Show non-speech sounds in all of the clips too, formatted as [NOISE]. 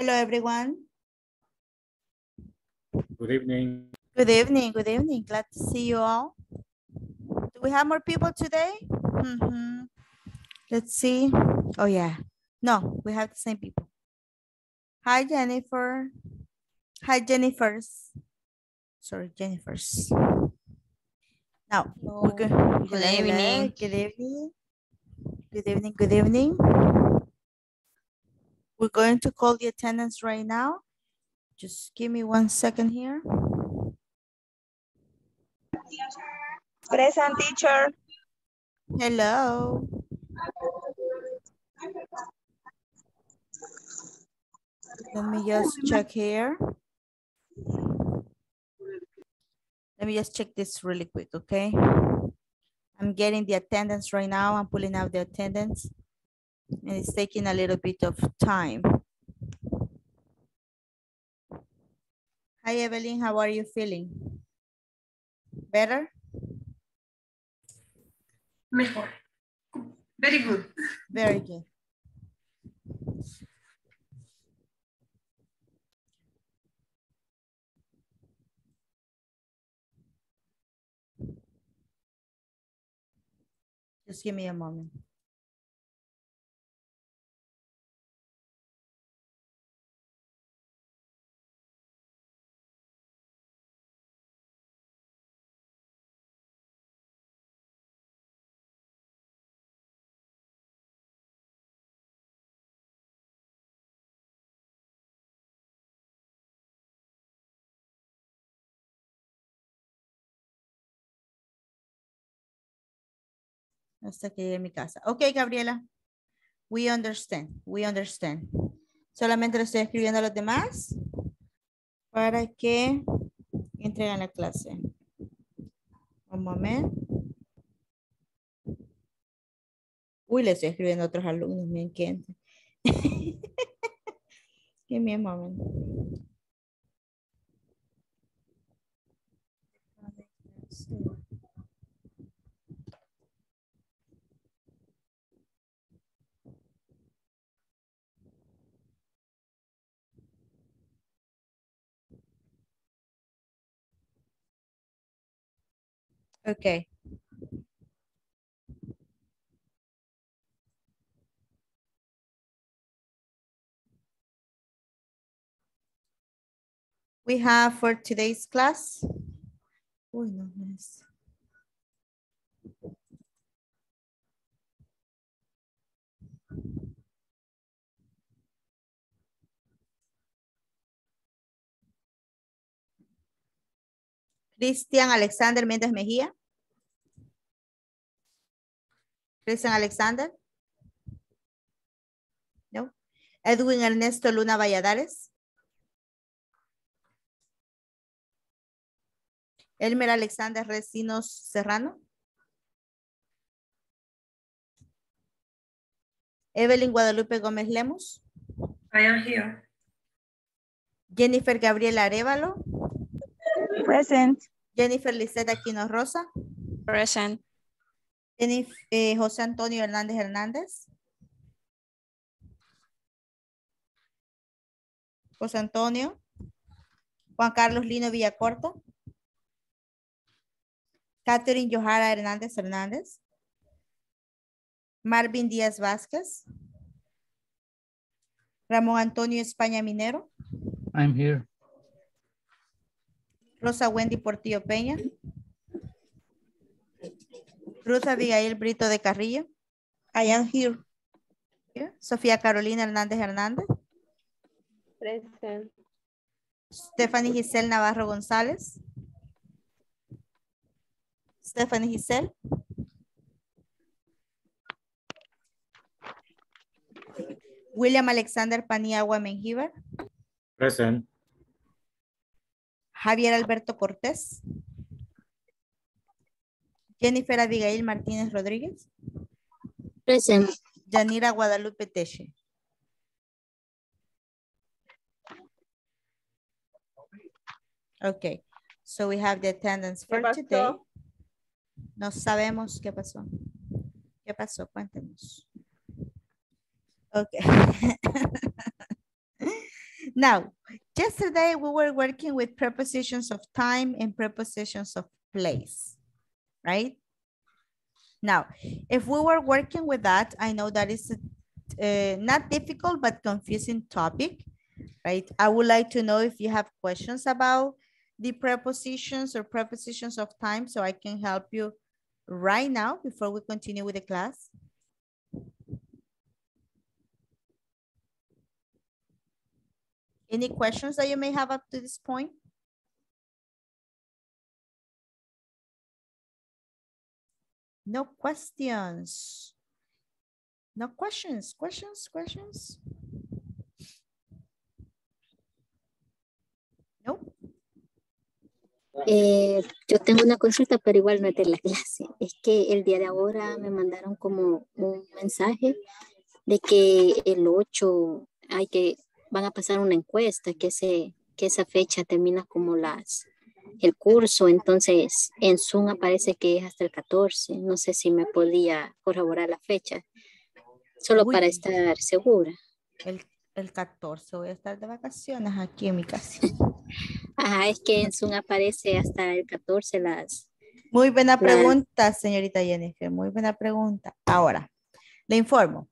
Hello, everyone. Good evening. Good evening. Good evening. Glad to see you all. Do we have more people today? Mhm. Let's see. Oh, yeah. No, we have the same people. Hi, Jennifer. Hi, Jennifer's. Sorry, Jennifer's. Now, we're go- Good hello, hello, evening. Good evening. Good evening. Good evening. We're going to call the attendance right now. Just give me one second here. Present teacher. Hello. Let me just check here. Let me just check this really quick, okay? I'm getting the attendance right now. I'm pulling out the attendance. And it's taking a little bit of time. Hi, Evelyn. How are you feeling? Better? Mejor. Very good. Very good. Just give me a moment. Hasta que llegue a mi casa. Ok, Gabriela. We understand. We understand. Solamente lo estoy escribiendo a los demás para que entren a la clase. Un momento. Uy, le estoy escribiendo a otros alumnos. Miren que. [LAUGHS] Give me a moment. Okay. We have for today's class. No. Cristian Alexander Méndez Mejía. Cristian Alexander. No. Edwin Ernesto Luna Valladares. Elmer Alexander Recinos Serrano. Evelyn Guadalupe Gómez Lemos. I am here. Jennifer Gabriela Arevalo. Present. Jennifer Lisette Aquino Rosa. Present. Jenif- eh, José Antonio Hernández Hernández. José Antonio. Juan Carlos Lino Villacorta. Catherine Johara Hernández Hernández. Marvin Díaz Vázquez. Ramón Antonio España Minero. I'm here. Rosa Wendy Portillo Peña. Ruth Abigail Brito de Carrillo. I am here. Here. Sofía Carolina Hernández Hernández. Present. Stephanie Giselle Navarro González. Stephanie Giselle. William Alexander Paniagua Mengíbar. Present. Javier Alberto Cortés. Jennifer Abigail Martínez Rodríguez. Present. Yanira Guadalupe Teche. Okay, so we have the attendance ¿Qué for today. No sabemos qué pasó. ¿Qué pasó? Cuéntenos. Okay. [LAUGHS] Now, yesterday we were working with prepositions of time and prepositions of place, right? Now, if we were working with that, I know that is uh, not difficult, but confusing topic, right? I would like to know if you have questions about the prepositions or prepositions of time so I can help you right now before we continue with the class. Any questions that you may have up to this point? No questions. No questions, questions, questions. No. Eh, yo tengo una consulta, pero igual no es de la clase. Es que el día de ahora me mandaron como un mensaje de que el 8 hay que, van a pasar una encuesta, que, ese, que esa fecha termina como las, el curso. Entonces, en Zoom aparece que es hasta el 14. No sé si me podía corroborar la fecha. Solo Uy. para estar segura. El, el 14 voy a estar de vacaciones aquí en mi casa. [LAUGHS] Ajá, es que en Zoom aparece hasta el 14 las... Muy buena Claro. pregunta, señorita Jennifer. Muy buena pregunta. Ahora, le informo.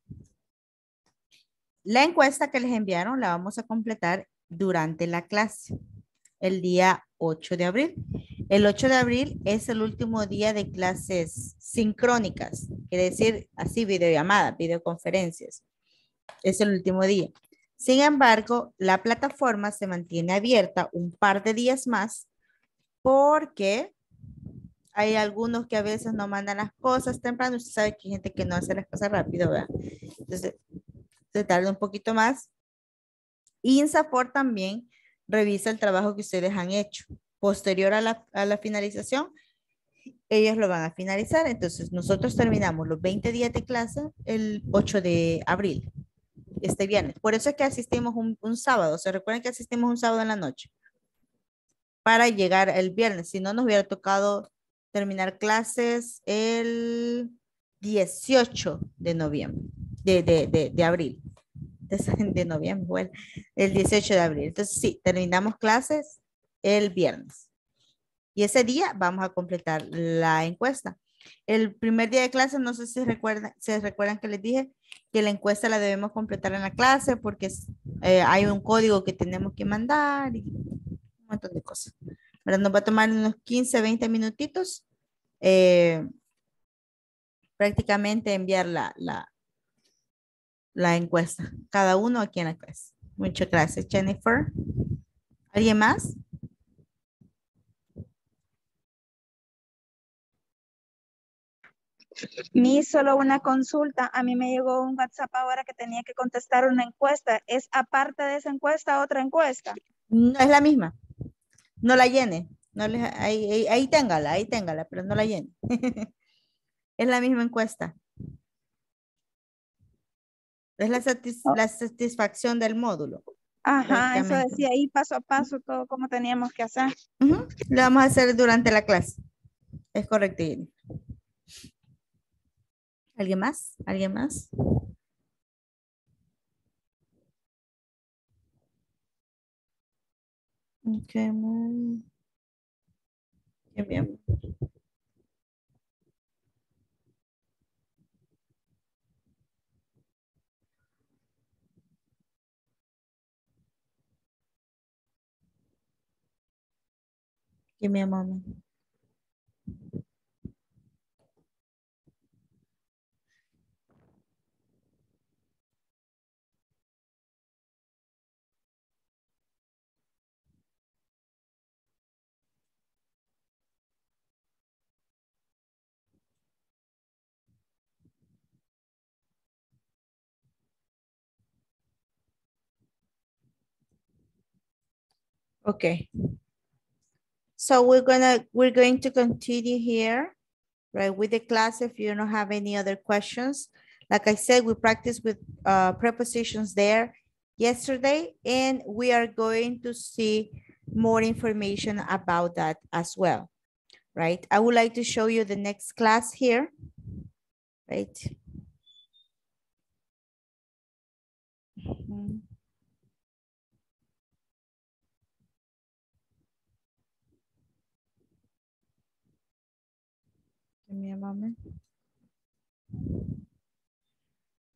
La encuesta que les enviaron la vamos a completar durante la clase, el día 8 de abril. El 8 de abril es el último día de clases sincrónicas, quiere decir así videollamadas, videoconferencias. Es el último día. Sin embargo, la plataforma se mantiene abierta un par de días más porque hay algunos que a veces no mandan las cosas temprano. Usted sabe que hay gente que no hace las cosas rápido, ¿verdad? Entonces, se tarda un poquito más. INSAFOR también revisa el trabajo que ustedes han hecho. Posterior a la, a la finalización, ellos lo van a finalizar. Entonces, nosotros terminamos los 20 días de clase el 8 de abril, este viernes. Por eso es que asistimos un, un sábado. ¿Se recuerdan que asistimos un sábado en la noche? Para llegar el viernes. Si no, nos hubiera tocado terminar clases el 18 de noviembre, de, de, de, de abril. De, noviembre, bueno, el 18 de abril. Entonces, sí, terminamos clases el viernes. Y ese día vamos a completar la encuesta. El primer día de clase, no sé si recuerdan, se recuerdan que les dije que la encuesta la debemos completar en la clase porque eh, hay un código que tenemos que mandar y un montón de cosas. Pero nos va a tomar unos 15, 20 minutitos eh, prácticamente enviar la, la, la encuesta. Cada uno aquí en la clase. Muchas gracias, Jennifer. ¿Alguien más? Mi solo una consulta. A mí me llegó un WhatsApp ahora que tenía que contestar una encuesta. ¿Es aparte de esa encuesta otra encuesta? No es la misma. No la llene. No le, ahí, ahí, ahí téngala, ahí téngala, pero no la llene. [LAUGHS] es la misma encuesta. Es la, satis- la satisfacción del módulo. Ajá, eso decía ahí paso a paso todo como teníamos que hacer. Lo vamos a hacer durante la clase. Es correcto. ¿Alguien más? ¿Alguien más? Ok, muy bien. Give me a moment. Okay. So we're gonna, we're going to continue here, right, with the class if you don't have any other questions. Like I said, we practiced with uh, prepositions there yesterday, and we are going to see more information about that as well, right? I would like to show you the next class here, right? Mhm. Moment.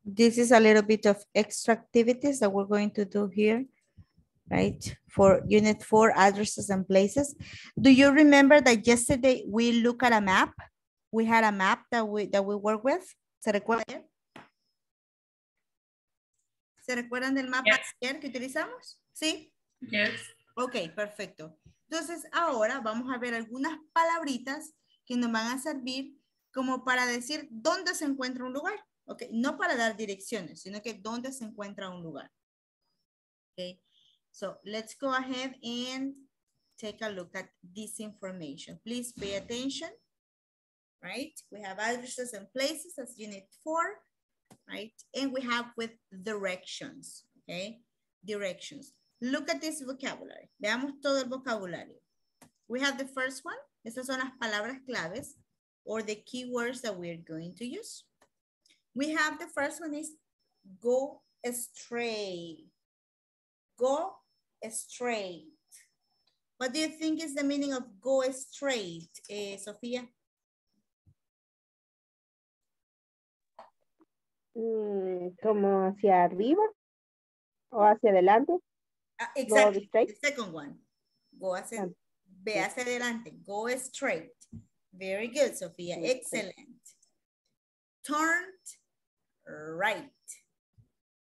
This is a little bit of extra activities that we're going to do here, right? For unit four addresses and places. Do you remember that yesterday we look at a map? We had a map that we, that we work with. ¿Se recuerdan? ¿Se recuerdan del mapa Yes. que utilizamos? ¿Sí? Yes. Ok, perfecto. Entonces, ahora vamos a ver algunas palabritas que nos van a servir como para decir dónde se encuentra un lugar. Ok, no para dar direcciones, sino que dónde se encuentra un lugar. Ok, so let's go ahead and take a look at this information. Please pay attention. Right, we have addresses and places as unit four, right? And we have with directions, okay? Directions. Look at this vocabulary. Veamos todo el vocabulario. We have the first one. Estas son las palabras claves or the keywords that we're going to use. We have the first one is go straight. Go straight. What do you think is the meaning of go straight, eh, Sofía? Mm, como hacia arriba o hacia adelante. Ah, exactly. The second one. Go hacia, Ah, ve hacia adelante. Go straight. Very good, Sofía. Excellent. Turn right.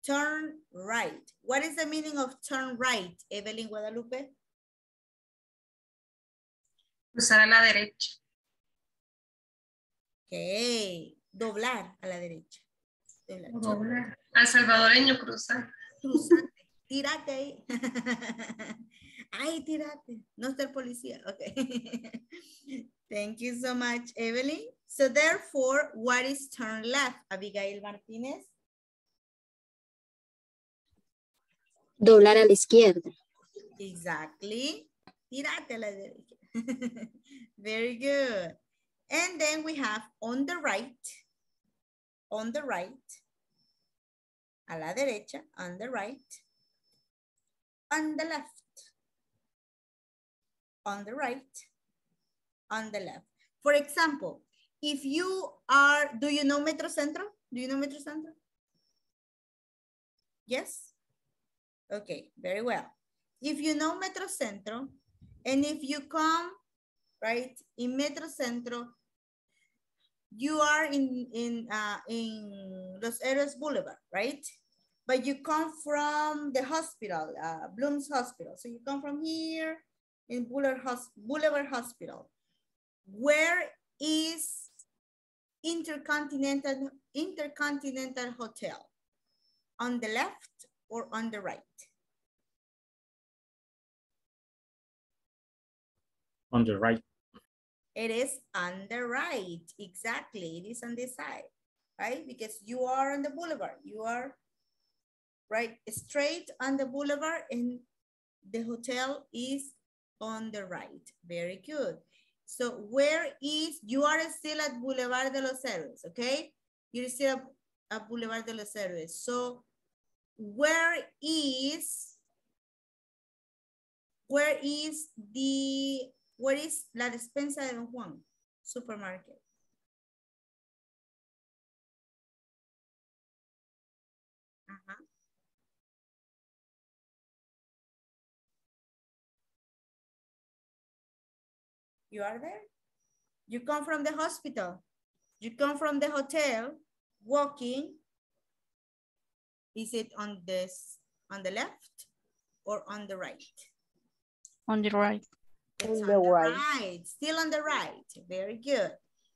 Turn right. What is the meaning of turn right, Evelyn Guadalupe? Cruzar a la derecha. Okay. Doblar a la derecha. Doblar. Doblar. Al salvadoreño cruzar. Cruzate. Tírate ahí. [LAUGHS] Ay, tírate. No el policía. Okay. [LAUGHS] Thank you so much, Evelyn. So therefore, what is turn left? Abigail Martinez. Doblar a la izquierda. Exactly. Tírate a la derecha. [LAUGHS] Very good. And then we have on the right. On the right. A la derecha, on the right. On the left. On the right. On the left. For example, if you are, do you know Metro Centro? Do you know Metro Centro? Yes? Okay, very well. If you know Metro Centro, and if you come, right, in Metro Centro, you are in, in, uh, in Los Héroes Boulevard, right? But you come from the hospital, uh, Bloom's Hospital. So you come from here in Boulevard, Hospital. Where is Intercontinental, Intercontinental Hotel? On the left or on the right? On the right. It is on the right, exactly. It is on this side, right? Because you are on the boulevard. You are right straight on the boulevard and the hotel is on the right. Very good. So where is, you are still at Boulevard de los Héroes, okay? You're still at, Boulevard de los Héroes. So where is, where is the, where is La Despensa de Don Juan supermarket? You are there? You come from the hospital. You come from the hotel, walking. Is it on this, on the left or on the right? On the right. It's On the right. right. Still on the right. Very good.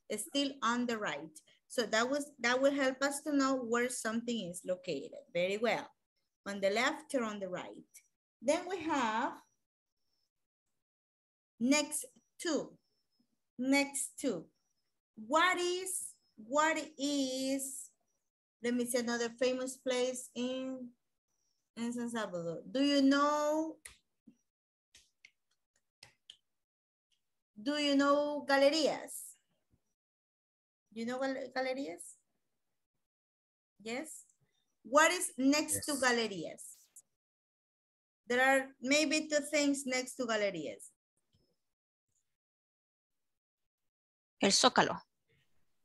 It's still on the right. So that was that will help us to know where something is located. Very well. On the left or on the right. Then we have next two. Next two. What is what is let me see another famous place in in San Salvador. Do you know Do you know galerías? You know gal- galerías? Yes. What is next to Yes. galerías? There are maybe two things next to galerías. El Zócalo.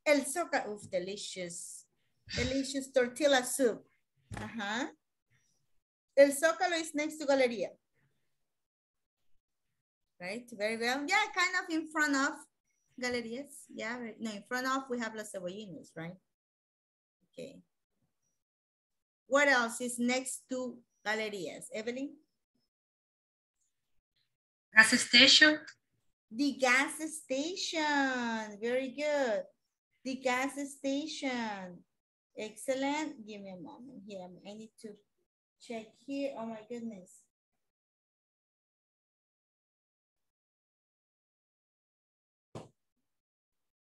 El Zócalo, uf, delicious. Delicious tortilla soup. Ajá. El Zócalo is next to Galeria. Right, very well. Yeah, kind of in front of Galerías. Yeah, right. no, in front of we have Los Cebollinos, right? Okay. What else is next to Galerías? Evelyn? Gas station. The gas station. Very good. The gas station. Excellent. Give me a moment here. I need to check here. Oh my goodness.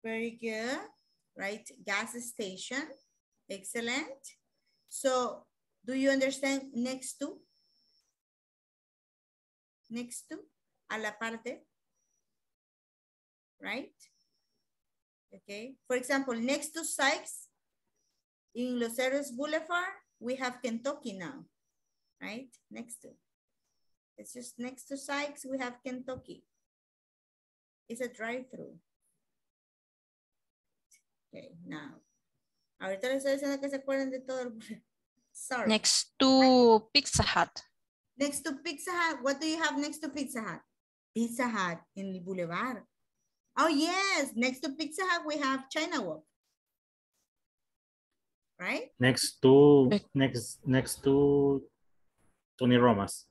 Very good. Right. Gas station. Excellent. So do you understand next to? Next to, a la parte, right? Okay, for example, next to Sykes, in Los Héroes Boulevard, we have Kentucky now, right? Next to. It's just next to Sykes, we have Kentucky. It's a drive-through. Okay, now. Ahorita les estoy diciendo que se acuerden de todo el... [LAUGHS] Sorry. Next to Pizza Hut. Next to Pizza Hut, what do you have next to Pizza Hut? Pizza Hut in the Boulevard. Oh yes, next to Pizza Hut we have China Walk. Right? Next to, next, next to Tony Romas.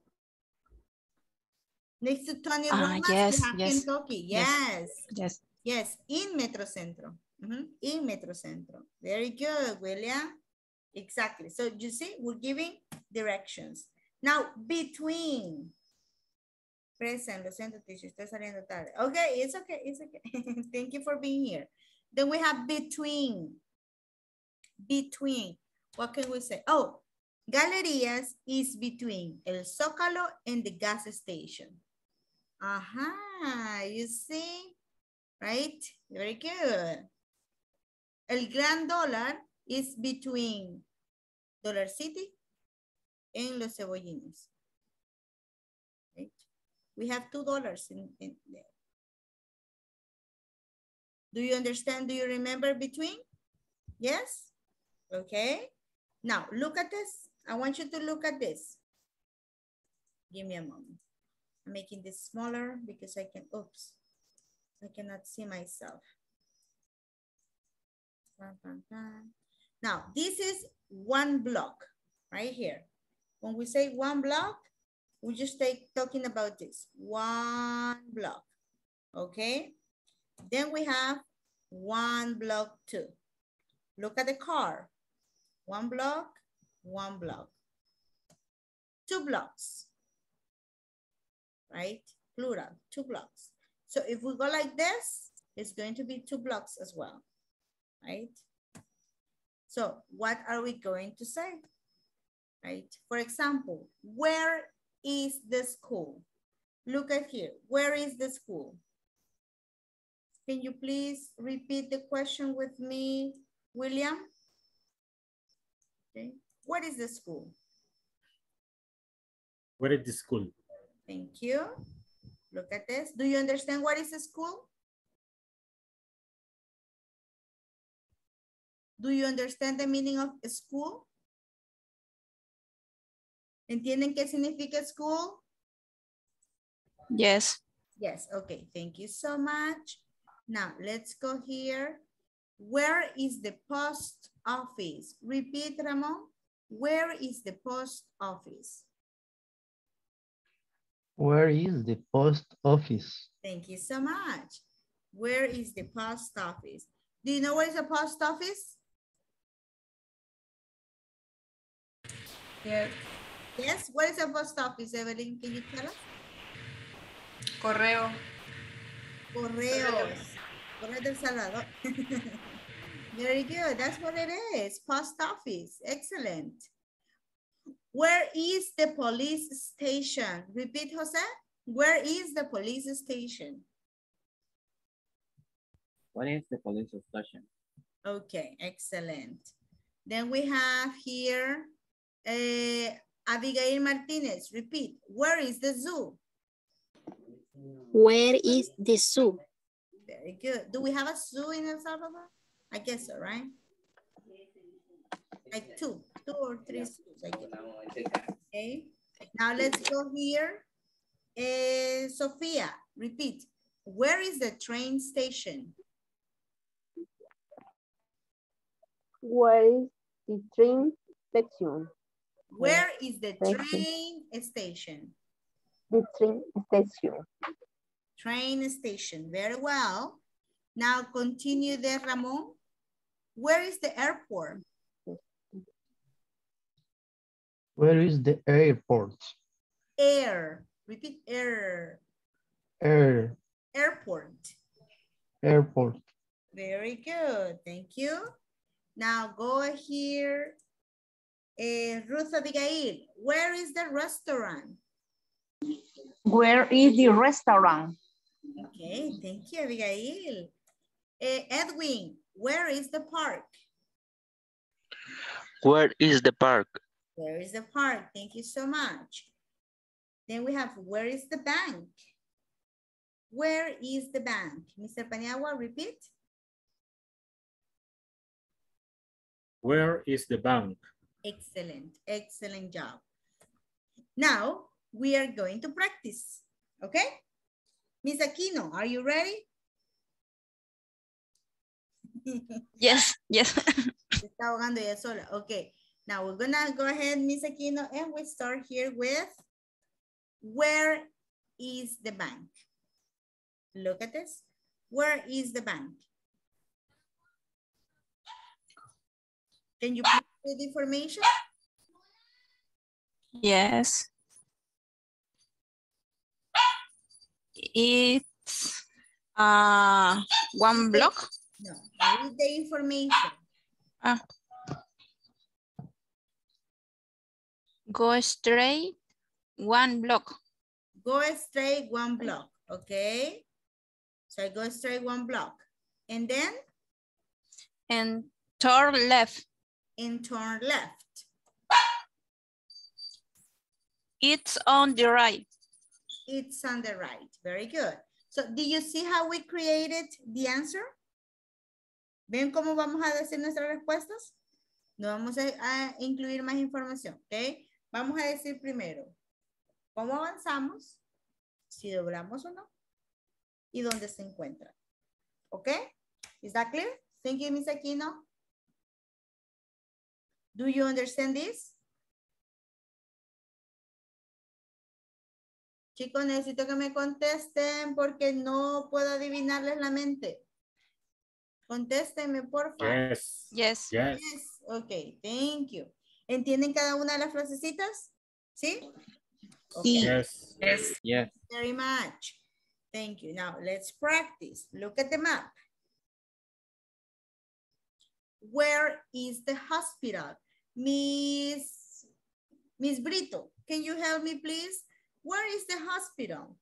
Next to Tony Ah, Romas, yes, we have yes, Kentucky. yes. Yes, Yes. yes, in Metro Centro. Mhm, In Metro Centro. Very good, William. Exactly. So you see, we're giving directions. Now, between. Present, lo siento, teacher, estoy saliendo tarde. Okay, it's okay, it's okay. [LAUGHS] Thank you for being here. Then we have between. Between. What can we say? Oh, Galerías is between El Zócalo and the gas station. Aha, you see? Right? Very good. El Gran Dólar is between Dollar City and Los Cebollinos. We have two dollars in, in there. Do you understand? Do you remember between? Yes? Okay. Now look at this. I want you to look at this. Give me a moment. I'm making this smaller because I can, oops, I cannot see myself. Dun, dun, dun. Now, this is one block right here. When we say one block, we just take talking about this, one block, okay? Then we have one block two. Look at the car. One block, one block. Two blocks, right? Plural, two blocks. So if we go like this, it's going to be two blocks as well, right? So what are we going to say? Right? For example, where is the school? Look at here. Where is the school? Can you please repeat the question with me, William? Okay. What is the school? Where is the school? Thank you. Look at this. Do you understand what is a school? Do you understand the meaning of a school? ¿Entienden qué significa school? Yes. Yes, okay, thank you so much. Now, let's go here. Where is the post office? Repeat, Ramon. Where is the post office? Where is the post office? Thank you so much. Where is the post office? Do you know where is the post office? Yeah. Yes, where is the post office, Evelyn? Can you tell us? Correo. Correos. Correo del Salvador. [LAUGHS] Very good. That's what it is. Post office. Excellent. Where is the police station? Repeat, Jose. Where is the police station? What is the police station? Okay, excellent. Then we have here uh, Abigail Martinez. Repeat. Where is the zoo? Where is the zoo? Very good. Do we have a zoo in El Salvador? I guess so, right? Like two, two or three schools, I guess. Okay, now let's go here. Eh, Sophia, repeat. Where is the train station? Where is the train station? Where is the train station? The train station. Train station, very well. Now continue there, Ramon. Where is the airport? Where is the airport? Air, repeat air, Air, airport. airport. Very good, thank you. Now go here. Eh, Ruth Abigail, where is the restaurant? Where is the restaurant? Okay, thank you, Abigail. Eh, Edwin, where is the park? Where is the park? Where is the park? Thank you so much. Then we have, where is the bank? Where is the bank? Mr. Paniagua, repeat. Where is the bank? Excellent, excellent job. Now, we are going to practice, okay? Miss Aquino, are you ready? [LAUGHS] Yes, yes. Está ahogando ella sola. Okay. Now we're gonna go ahead, Miss Aquino, and we start here with where is the bank? Look at this. Where is the bank? Can you please the information? Yes. It's uh, one block. No, read the information. Ah. Go straight one block. Go straight one block, okay? So I go straight one block. And then, And turn left. And turn left. It's on the right. It's on the right. Very good. So, do you see how we created the answer? ¿Ven cómo vamos a decir nuestras respuestas? No vamos a, a incluir más información, ¿ok? Vamos a decir primero cómo avanzamos, si doblamos o no, y dónde se encuentra. ¿Ok? Is that clear? Thank you, Miss Aquino. Do you understand this? Chicos, necesito que me contesten porque no puedo adivinarles la mente. Contéstenme, por favor. Yes. Yes. Yes. Yes, ok, thank you. ¿Entienden cada una de las frasecitas? ¿Sí? Sí. Okay, Yes. Yes. Yes. very much. Thank you. Now, let's practice. Look at the map. Where is the hospital? Miss, Miss Brito, can you help me, please? Where is the hospital?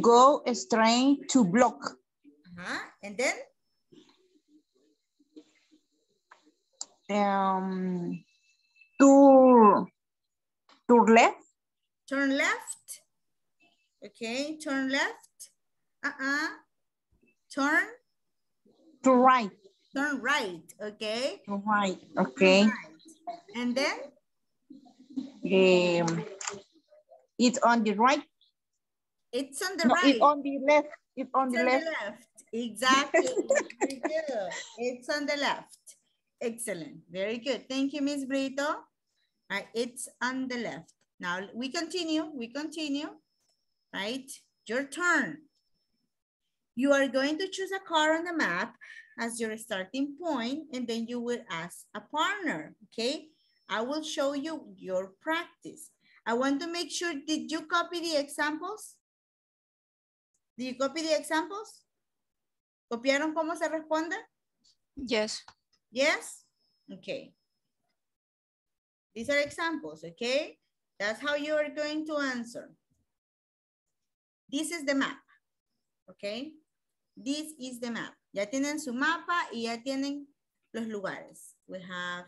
Go straight to block. Uh-huh. And then, Um, to, to left. turn left. Okay, turn left. Uh-uh. Turn, To right. turn right, okay? To right. Okay. Right. And then, Um, it's on the right. it's on the No, right. it's on the left. It's on It's the on left. the left. Exactly. Very good. It's on the left. Excellent. Very good. Thank you, Miss Brito. Right, it's on the left. Now we continue. We continue. Right? Your turn. You are going to choose a car on the map as your starting point, and then you will ask a partner. Okay? I will show you your practice. I want to make sure, did you copy the examples? Did you copy the examples? ¿Copiaron cómo se responde? Yes. Yes? Okay. These are examples, okay? That's how you are going to answer. This is the map, okay? This is the map. Ya tienen su mapa y ya tienen los lugares. We have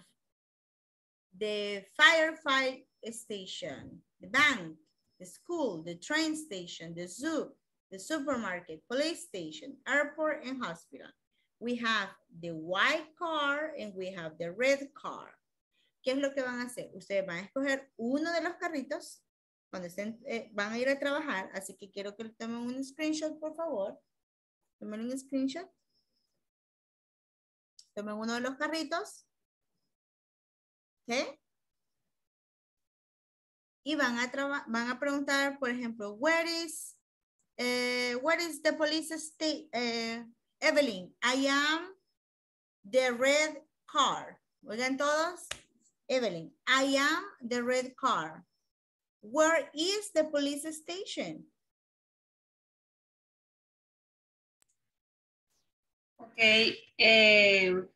the firefight station, the bank, the school, the train station, the zoo, the supermarket, police station, airport, and hospital. We have the white car and we have the red car. ¿Qué es lo que van a hacer? Ustedes van a escoger uno de los carritos cuando estén, eh, van a ir a trabajar, así que quiero que tomen un screenshot, por favor. Tomen un screenshot. Tomen uno de los carritos. ¿Ok? Y van a, van a preguntar, por ejemplo, where is, eh, where is the police state, eh, Evelyn, I am the red car. Oigan todos. Evelyn, I am the red car. Where is the police station? Okay. Um,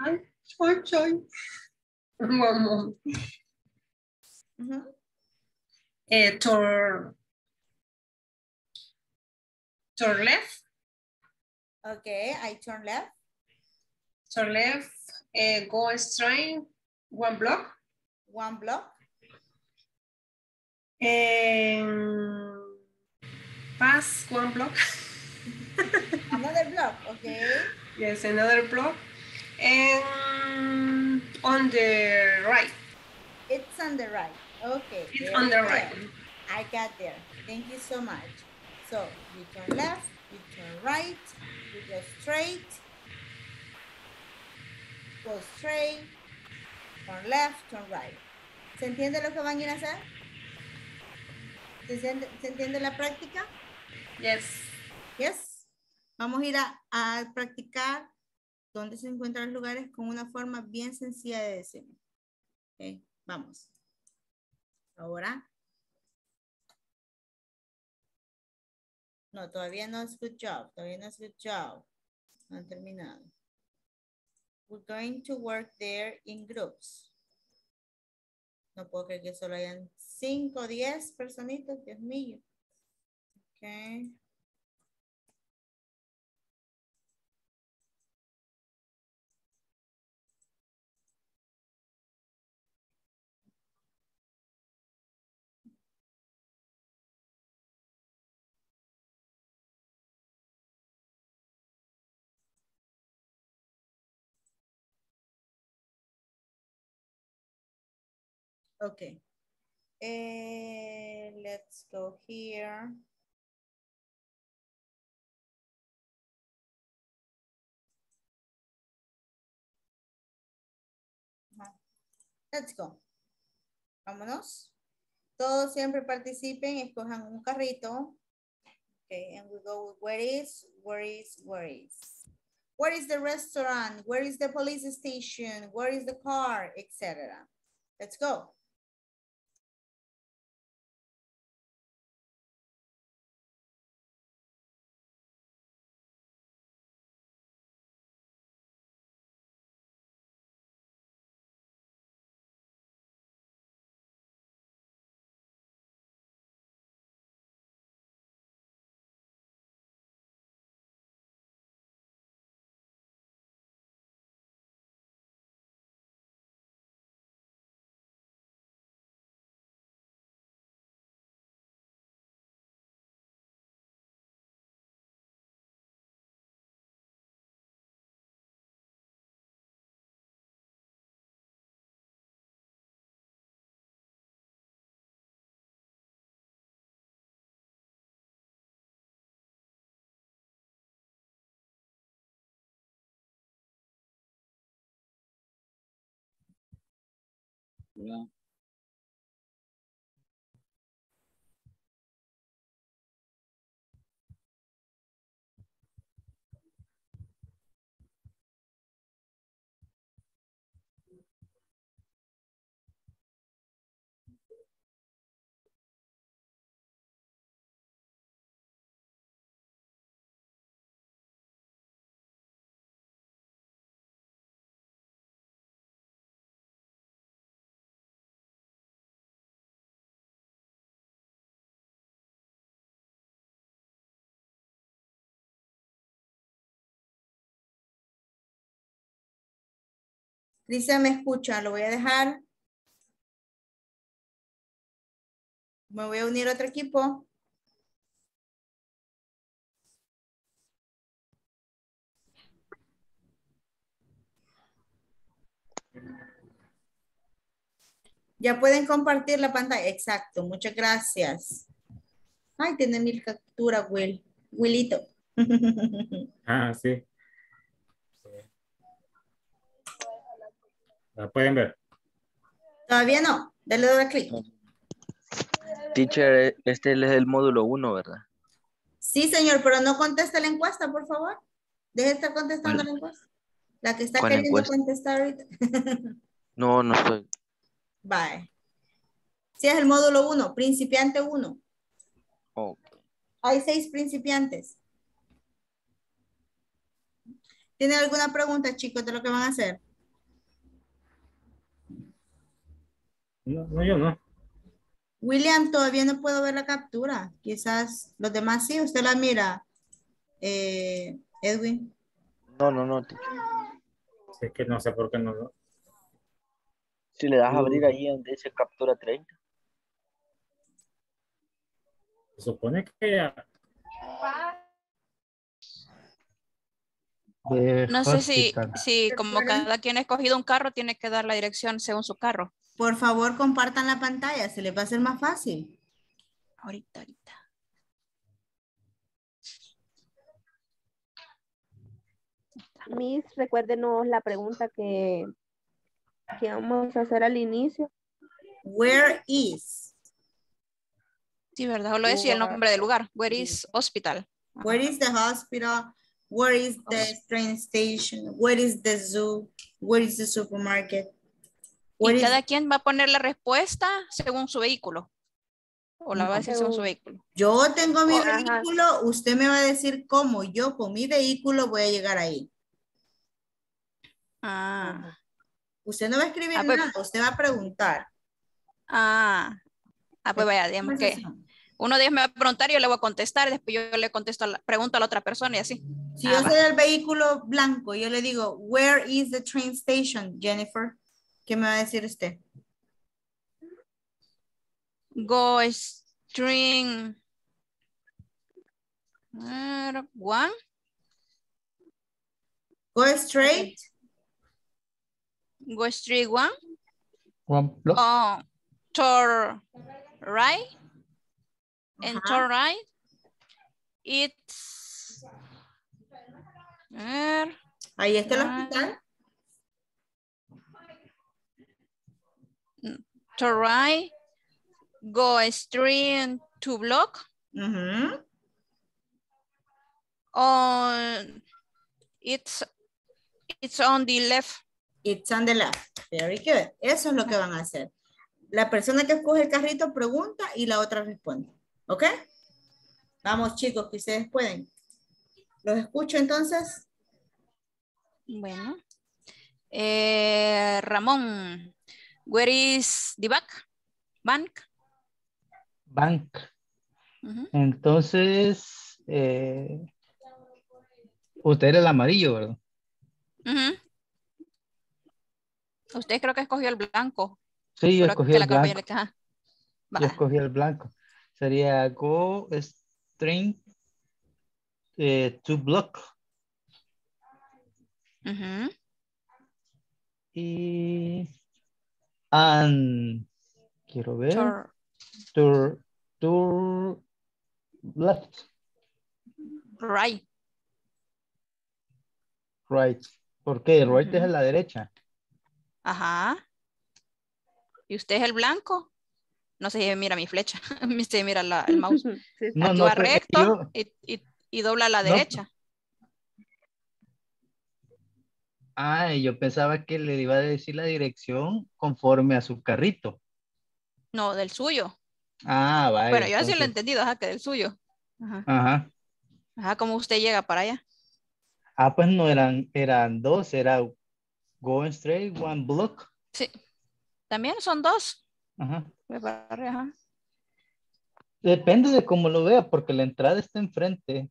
I'm sorry. One moment. Uh, to, to left, Okay, I turn left. Turn left, uh, go straight, one block. One block. And pass one block. [LAUGHS] [LAUGHS] Another block, okay. yes, another block. And on the right. It's on the right. Okay. It's on the right. I got there. Thank you so much. So you turn left, you turn right, you go straight, go straight, turn left, turn right. ¿Se entiende lo que van a ir a hacer? ¿Se entiende, ¿se entiende la práctica? Yes. Yes. Vamos a ir a, practicar dónde se encuentran los lugares con una forma bien sencilla de decirlo. Vamos. Ahora. No, todavía no es good job. Todavía no es good job. Han terminado. We're going to work there in groups. No puedo creer que solo hayan 5 o 10 personitas. Dios mío. Ok. Okay. Eh, let's go here. Let's go. Vámonos. Todos siempre participen, escojan un carrito. Okay, and we go where is, where is, where is. Where is the restaurant? Where is the police station? Where is the car, etc. Let's go. Hola. Cristian me escucha, lo voy a dejar. Me voy a unir a otro equipo. Ya pueden compartir la pantalla. Exacto, muchas gracias. Ay, tiene mil capturas, Will. Willito. [LAUGHS] Ah, sí. La pueden ver. Todavía no. Dale doble clic. Teacher, este es el módulo 1, ¿verdad? Sí, señor, pero no contesta la encuesta, por favor. Deje de estar contestando la encuesta. La que está ¿Cuál queriendo encuesta? contestar ahorita. No, no estoy. Bye. Sí, es el módulo 1, principiante 1. Oh, Hay seis principiantes. ¿Tienen alguna pregunta, chicos, de lo que van a hacer? No, no, yo no. William, todavía no puedo ver la captura. Quizás los demás sí. Usted la mira. Eh, Edwin. no, no, no. Es que no sé por qué no. lo- Si le das a abrir ahí donde dice captura 30. Se supone que No sé si, si como cada quien ha escogido un carro, tiene que dar la dirección según su carro. Por favor, compartan la pantalla. Se les va a hacer más fácil. Ahorita, ahorita. Miss, recuérdenos la pregunta que, que vamos a hacer al inicio. Where is? Sí, ¿verdad? Solo decía el nombre del lugar. Where is hospital? Where is the hospital? Where is the train station? Where is the zoo? Where is the supermarket? Where Y is- cada quien va a poner la respuesta según su vehículo. O la va a decir según su vehículo. Yo tengo mi Ajá. vehículo, usted me va a decir cómo yo con mi vehículo voy a llegar ahí. Ah, Usted no va a escribir Ah, pues- nada, usted va a preguntar. ah. Ah, pues vaya, digamos que uno de ellos me va a preguntar y yo le voy a contestar después yo le contesto, a la, pregunto a la otra persona y así. Si Ah, yo va. soy del vehículo blanco, yo le digo, where is the train station, Jennifer? ¿Qué me va a decir usted? Go string uh, one. Go straight. Go street one. One block. Oh, turn right. And Ajá. turn right. It's Ahí está el hospital. To right. Go straight to block. On it's it's on the left. It's on the left. Very good. Eso es lo que van a hacer. La persona que escoge el carrito pregunta y la otra responde. ¿Ok? Vamos chicos, que ustedes pueden. ¿Los escucho entonces? Bueno. Eh, Ramón, where is the? Bank. Bank. Ujú. Entonces, eh, usted era el amarillo, ¿verdad? Ujú. Usted creo que escogió el blanco. Sí, yo Creo escogí el blanco. Yo escogí el blanco. Sería go string eh, to block. Ujú. Y and quiero ver. Turn To, to left, right. right. ¿Por qué? Right es a la derecha. Ajá. ¿Y usted es el blanco? No sé si mira mi flecha. Se [LAUGHS] mira la- el mouse. [LAUGHS] Sí, sí. No, recto yo- y, y- y dobla a la No. derecha. Ay, yo pensaba que le iba a decir la dirección conforme a su carrito. No, del suyo. Ah, vaya. bueno, yo así lo he entonces- entendido, ajá, que del suyo. Ajá. Ajá. Ajá, ¿cómo usted llega para allá? Ah, pues no eran, eran dos, era going straight, one block. Sí. También son dos. Ajá. Depende de cómo lo vea, porque la entrada está enfrente.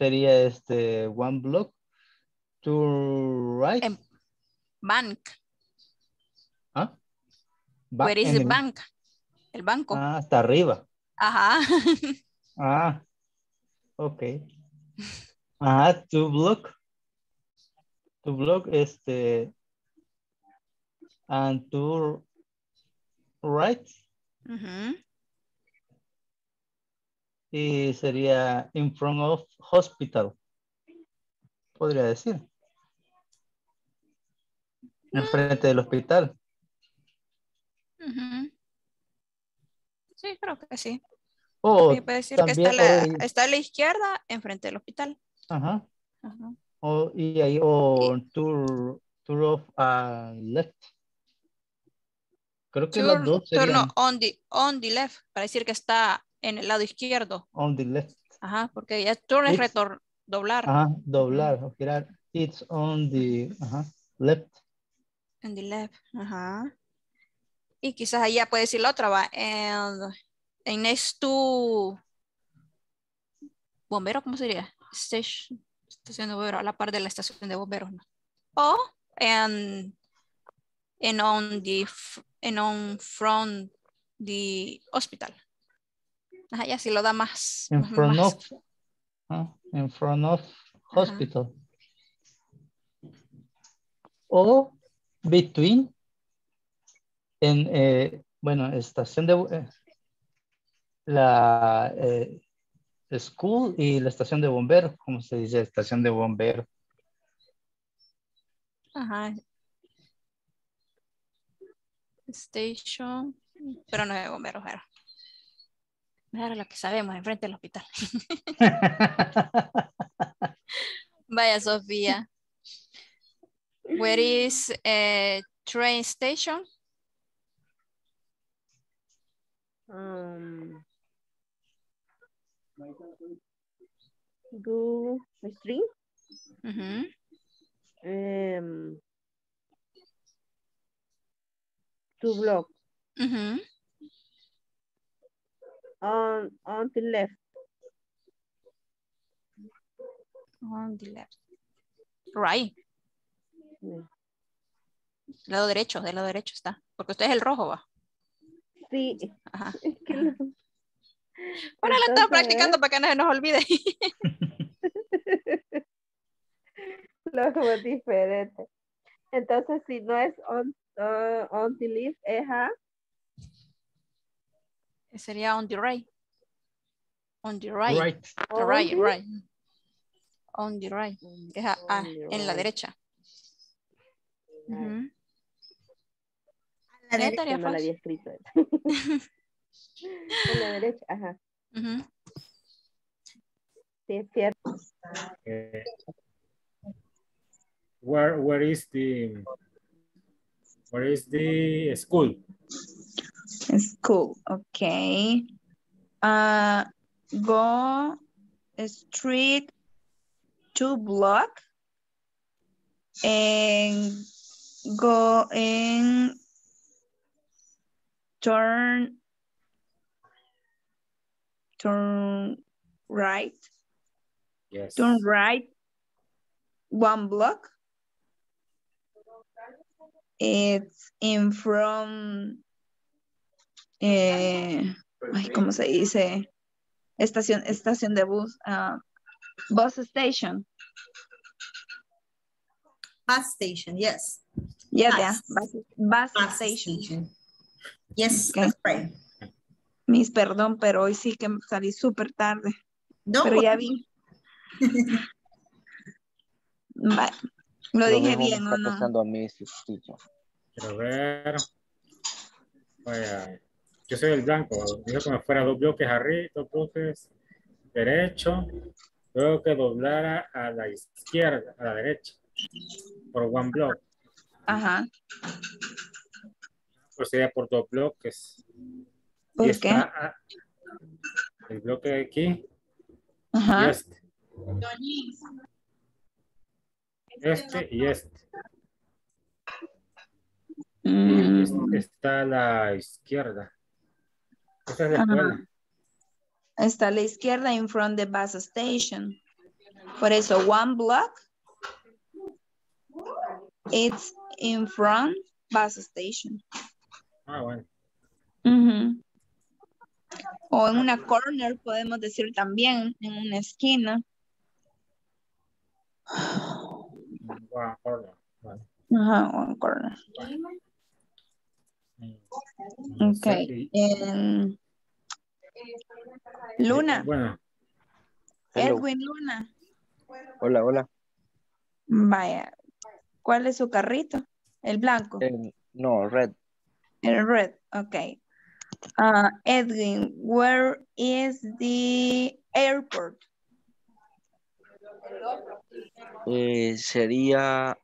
Sería este one block to right. Em- Bank. ¿Ah? Va Where is the el- bank? El banco. Ah, hasta arriba. Ajá. [LAUGHS] Ah, ok. Ajá, to block. To block, este. and to right. Y sería in front of hospital. Podría decir. Enfrente del hospital. Ujú. Sí, creo que sí. O Sí, puede decir que está la, está a la izquierda, enfrente del hospital. ajá. Ajá. O, y ahí, o tour, tour of uh, left. Creo que las Turn- dos serían on the, on the left, para decir que está en el lado izquierdo. on the left. Ajá, porque ya turn es retor, doblar. Ajá, doblar o girar. It's on the ajá, left. On the left. Ajá. Y quizás allá puede decir la otra, va. And, en next to bombero, ¿cómo sería? Station, estación de bomberos, a la par de la estación de bomberos, ¿no? O en, en on the, en on from the hospital. Ajá, ya si lo da más. In más- front más- of. in front of hospital. O between. En, eh, bueno, estación de eh, la eh, school y la estación de bomberos, ¿cómo se dice? Estación de bomberos. Ajá. Station, pero no es de bomberos, era. Era lo que sabemos, enfrente del hospital. [LAUGHS] Vaya, Sofía. Where is a train station? Um, go street. Um, block Ujú. On on the left. On the left. Right. Mm. Lado derecho, del lado derecho está. Porque usted es el rojo, va. Sí, Ajá. [LAUGHS] es que lo- Bueno, la estamos practicando para que no se nos olvide. [LAUGHS] Luego es diferente. Entonces, si no es on, uh, on the left, es a Sería on the right. On the right. Right. The on right, right. On the right. es a- a- on the en la right. derecha. Ujú. la Ya derecha, estaría que no la había escrito. [LAUGHS] en la derecha, ajá. Ujú. Sí, es cierto. Eh, where where is the where is the school? School, okay. Uh, go street two block and go and turn turn right Yes. turn right one block it's in from eh, ay, ¿cómo se dice? Estación, estación de bus, ah, bus station. Bus station, yes. Yeah, Bus. yeah, bus, bus Bus station. station. Yes, Okay. that's right. Mis perdón, pero hoy sí que salí súper tarde, No, pero ya vi. [LAUGHS] Lo dije bien, está ¿o no? pasando a mí, sí, teacher. Quiero ver. Vaya. Yo soy el blanco. Dijo que me fuera dos bloques arriba, dos bloques derecho. Luego que doblara a la izquierda, a la derecha. Por one block. Ajá. Pues sería por dos bloques. ¿Por y qué? está el bloque de aquí y Ajá. este. Este y este. Mm, Es- Está a la izquierda. Esta es la Ajá. escuela. Está a la izquierda in front the bus station. Por eso, one block, it's in front bus station. Ah, bueno. Ujú. O en una corner podemos decir también, en una esquina. One corner. Ajá, one corner. No sé, Ok. Em, Luna, Bueno, Hello. Edwin Luna. Hola, hola. Vaya. ¿Cuál es su carrito? El blanco. Eh, no, red. El red. Ok. Uh, Edwin, where is the airport? Eh, sería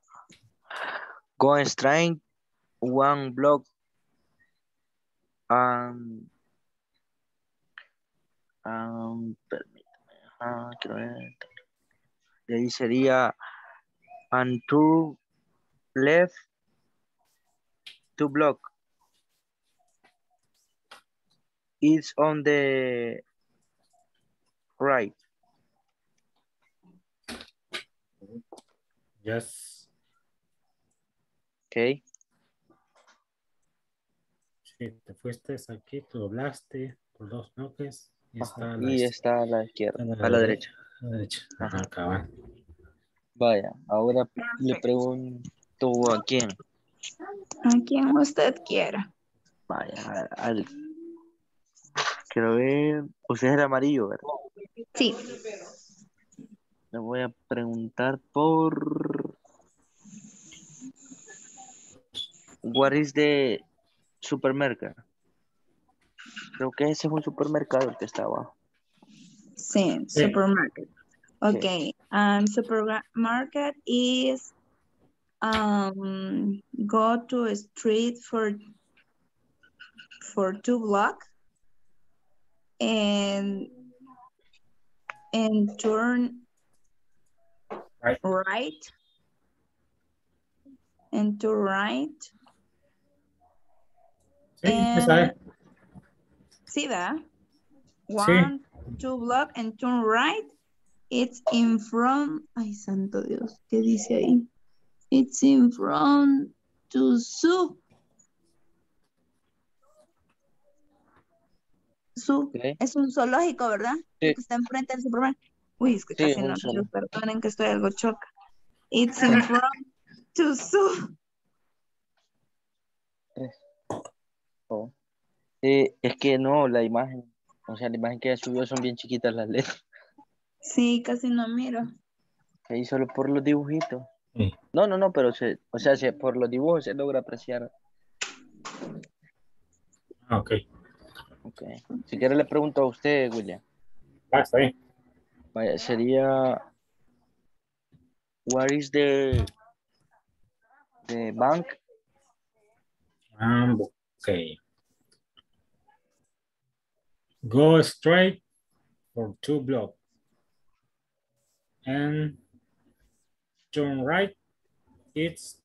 Go straight one block and um, permítame, ah, quiero ver. De ahí sería and two left two block. It's on the right. yes. Okay. Sí, te fuiste aquí, te doblaste por dos bloques y está a la, Y iz- está a la izquierda, a la a la dere- derecha. a la derecha. Ajá. Ajá, cabal. Vaya, ahora le pregunto a quién. A quien usted quiera. Vaya, al, quiero ver, usted es el amarillo, ¿verdad? Sí. Le voy a preguntar por what is the supermercado. Creo que ese es un supermercado el que está abajo. Sí, Sí. supermarket. Okay. Um, supermarket is um go to a street for for two block and and turn Right. right and to right. Sí, And-. See that? Sí. One, two block and turn right. It's in front. Ay, santo Dios, ¿qué dice ahí? It's in front to zoo. Zoo. Ok. Es un zoológico, ¿verdad? Sí. Está enfrente del supermercado. Uy, es que Sí, casi no. Perdonen que estoy algo choca. It's in front to zoo. Oh. Sí, es que no, la imagen, o sea, la imagen que subió son bien chiquitas las letras. Sí, casi no miro. Ahí solo por los dibujitos. Sí. No, no, no, pero se, o sea, se- por los dibujos se logra apreciar. Ah, ok. Ok. Si quiere le pregunto a usted, William. Ah, está bien. Vaya, sería What is the the bank? Um, okay. Go straight for two blocks. And turn right. It's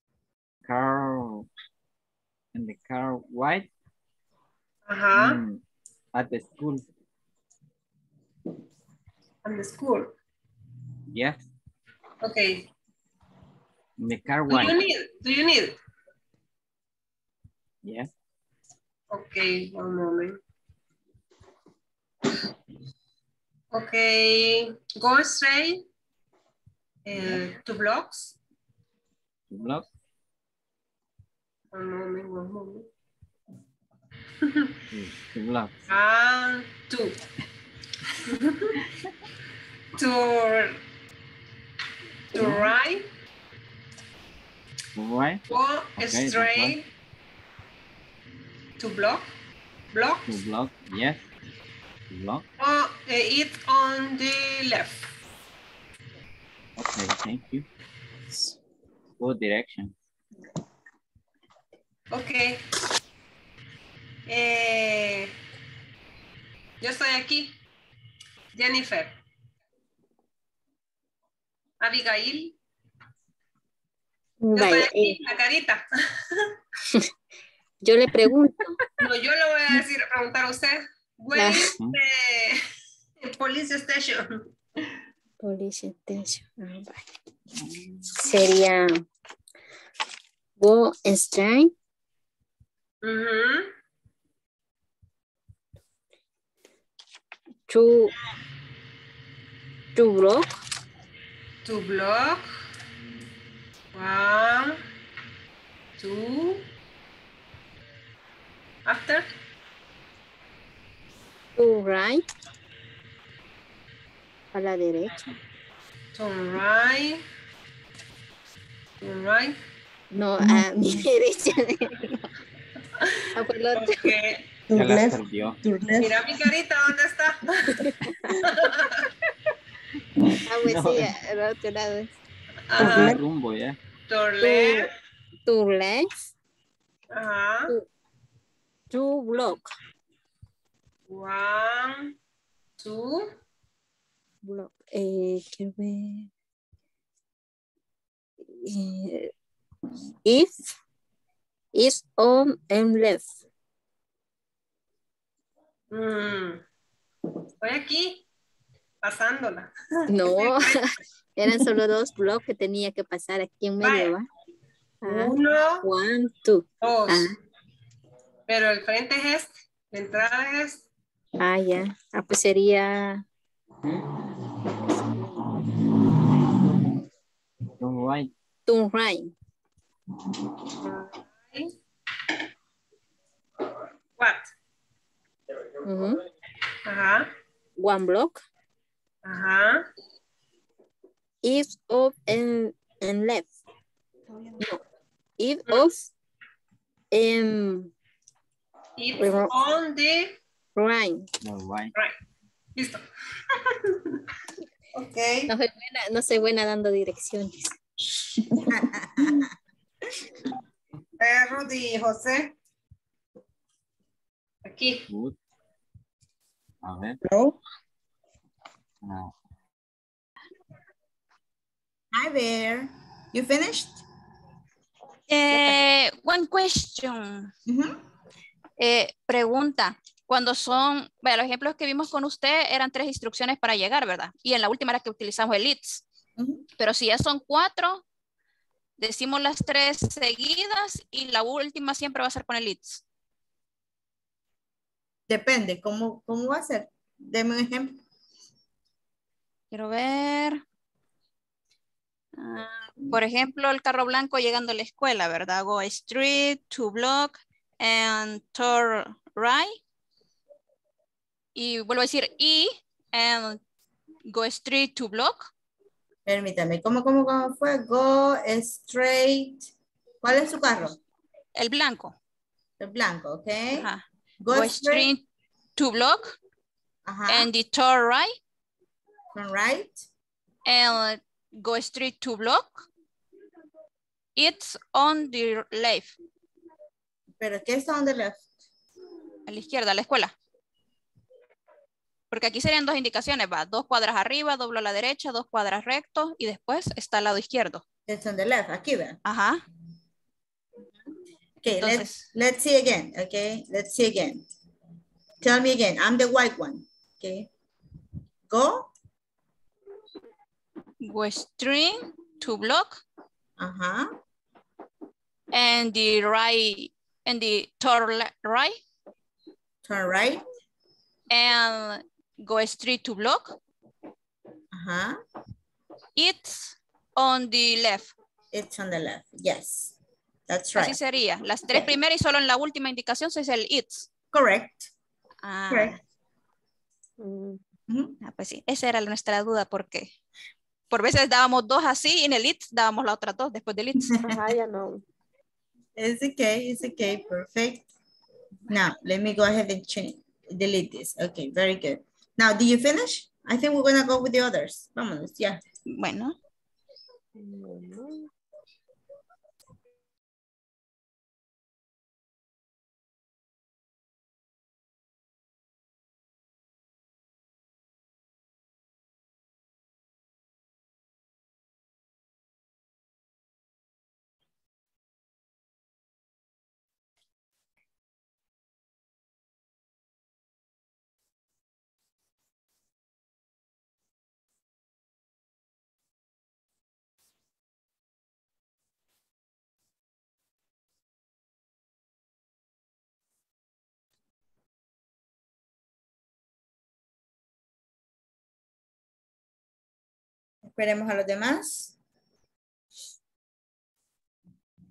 Car and the car white Ajá. mm, at the school. And the school. Yes, Okay. the car white. Do you need? Do you need? Yes. Okay, one moment. Okay, go straight. Uh, two blocks. Two blocks. One moment, one moment. Two blocks. And two. to to right, Right. go Okay, straight. To block, block. Two blocks. Yes. Blocks. Oh, uh, it's on the left. Okay, thank you. Good direction. Ok. Eh, yo estoy aquí. Jennifer. Abigail. Yo estoy aquí, eh, la carita. [LAUGHS] [LAUGHS] yo le pregunto, No, yo le voy a decir, preguntar a usted. Where Ah. the police station? police station. Ah, vaya. Sería go straight Ujú. to to block To block. One, two, After. To right. A la derecha. To right. To right. No, a mi [LAUGHS] derecha. Ah, por el otro. Okay. Left. Mira mi carita, ¿dónde está? [LAUGHS] Ah, pues No. sí, al otro lado. Ajá. Rumbo ya. To left. To left. Ajá. To block. One, two. Block. Eh, quiero ver. Eh, if is on and left. Mm. Estoy aquí, pasándola. No, [LAUGHS] eran solo dos bloques que tenía que pasar aquí en medio, ¿va? Ah, Uno, One, two. dos. Ah, Pero el frente es este. La entrada es. Ah, ya. Ah, pues sería Turn right. to right. What? Ujú. Ajá. One block. Ajá. If of and, and left. No. If of and It's Luego- on the right. No right. Listo. ok. No soy buena, no soy buena dando direcciones. [LAUGHS] Eh, Rudy, José. Aquí. Good. A ver. No. No. Hi there. You finished? Eh, one question. Mhm. Eh, pregunta. Cuando son, bueno, los ejemplos que vimos con usted eran tres instrucciones para llegar, ¿verdad? Y en la última era que utilizamos el ITS. Ujú. Pero si ya son cuatro, decimos las tres seguidas y la última siempre va a ser con el ITS. Depende, ¿cómo, cómo va a ser? Deme un ejemplo. Quiero ver. Ah, por ejemplo, el carro blanco llegando a la escuela, ¿verdad? Go street, to block, and turn right. Y vuelvo a decir y, and go street to block. Permítame, ¿cómo, cómo, cómo fue? Go straight. ¿Cuál es su carro? El blanco. El blanco, ¿ok? Ajá. Go, Go straight. to block, Ajá. and the turn right, Turn right. and go straight to block. It's on the left, ¿Pero qué está on the left? a la izquierda, a la escuela. Porque aquí serían dos indicaciones, va, dos cuadras arriba, doblo a la derecha, dos cuadras recto y después está al lado izquierdo. It's on the left, aquí ve. Ajá. Okay, let's, Entonces- let's see again, okay? Let's see again. Tell me again, I'm the white one, okay? Go, Go straight to block ajá, and the right and the turn right turn right, and go straight to block. ajá. It's on the left. It's on the left, yes. That's Así right, sería. Las tres primeras y solo en la última indicación se dice el it's. correct, Ah, correct. Mm, ah, pues sí, esa era nuestra duda porque por veces dábamos dos así y en el it's dábamos las otras dos después del it's. [LAUGHS] Ajá, ya no. It's okay, it's okay, perfect. Now, let me go ahead and change, delete this. Okay, very good. Now, do you finish? I think we're gonna go with the others. Vámonos, ya. Bueno, Esperemos a los demás.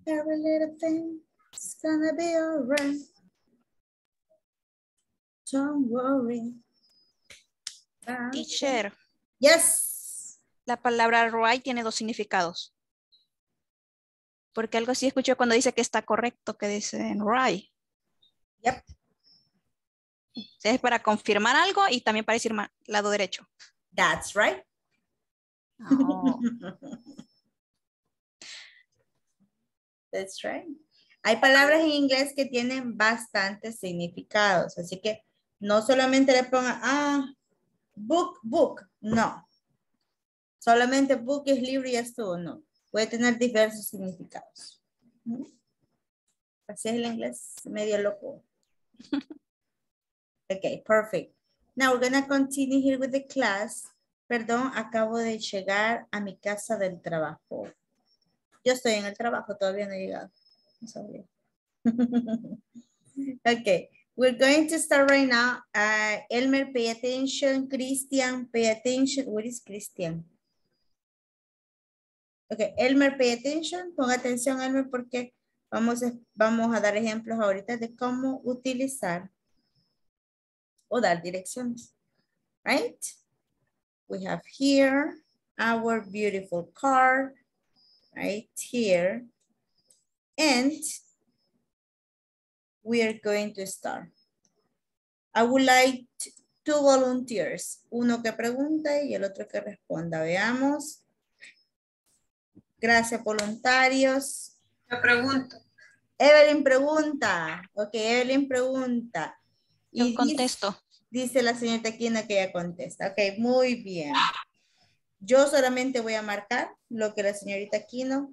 Every little thing's gonna be alright. Don't worry. Teacher, Yes. la palabra right tiene dos significados. Porque algo así escuché cuando dice que está correcto, que dicen right. Yep. Es para confirmar algo y también para decir lado derecho. That's right. Oh, [LAUGHS] That's right. Hay palabras en inglés que tienen bastantes significados, así que no solamente le pongan, ah, book, book, no. Solamente book es libro y ya estuvo, no. Puede tener diversos significados. Así es el inglés, medio loco. [LAUGHS] Okay, perfect. Now we're gonna continue here with the class. Perdón, acabo de llegar a mi casa del trabajo. Yo estoy en el trabajo, todavía no he llegado. No [LAUGHS] okay, we're going to start right now. Uh, Elmer, pay attention. Christian, pay attention. Where is Christian? Okay, Elmer, pay attention. Ponga atención, Elmer, porque vamos a, vamos a dar ejemplos ahorita de cómo utilizar o dar direcciones. Right? We have here our beautiful car right here. And we are going to start. I would like two volunteers. Uno que pregunte y el otro que responda. Veamos. Gracias, voluntarios. Yo pregunto. Evelyn pregunta. Ok, Evelyn pregunta. yo dice- contesto. Dice la señorita Aquino que ella contesta. Ok, muy bien. Yo solamente voy a marcar lo que la señorita Aquino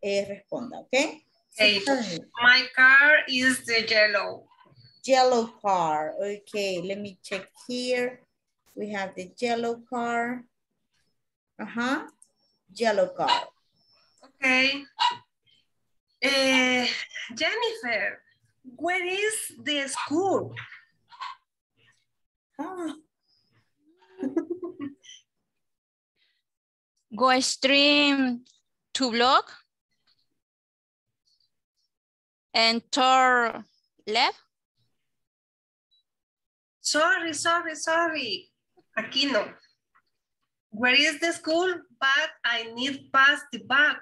eh, responda, ¿ok? My car is the yellow. Yellow car. Okay, let me check here. We have the yellow car. Uh-huh. Yellow car. Okay. Eh, Jennifer, where is the school? Go stream to block. And turn left. Sorry, sorry, sorry. Aquí no. Where is the school? But I need pass the bank.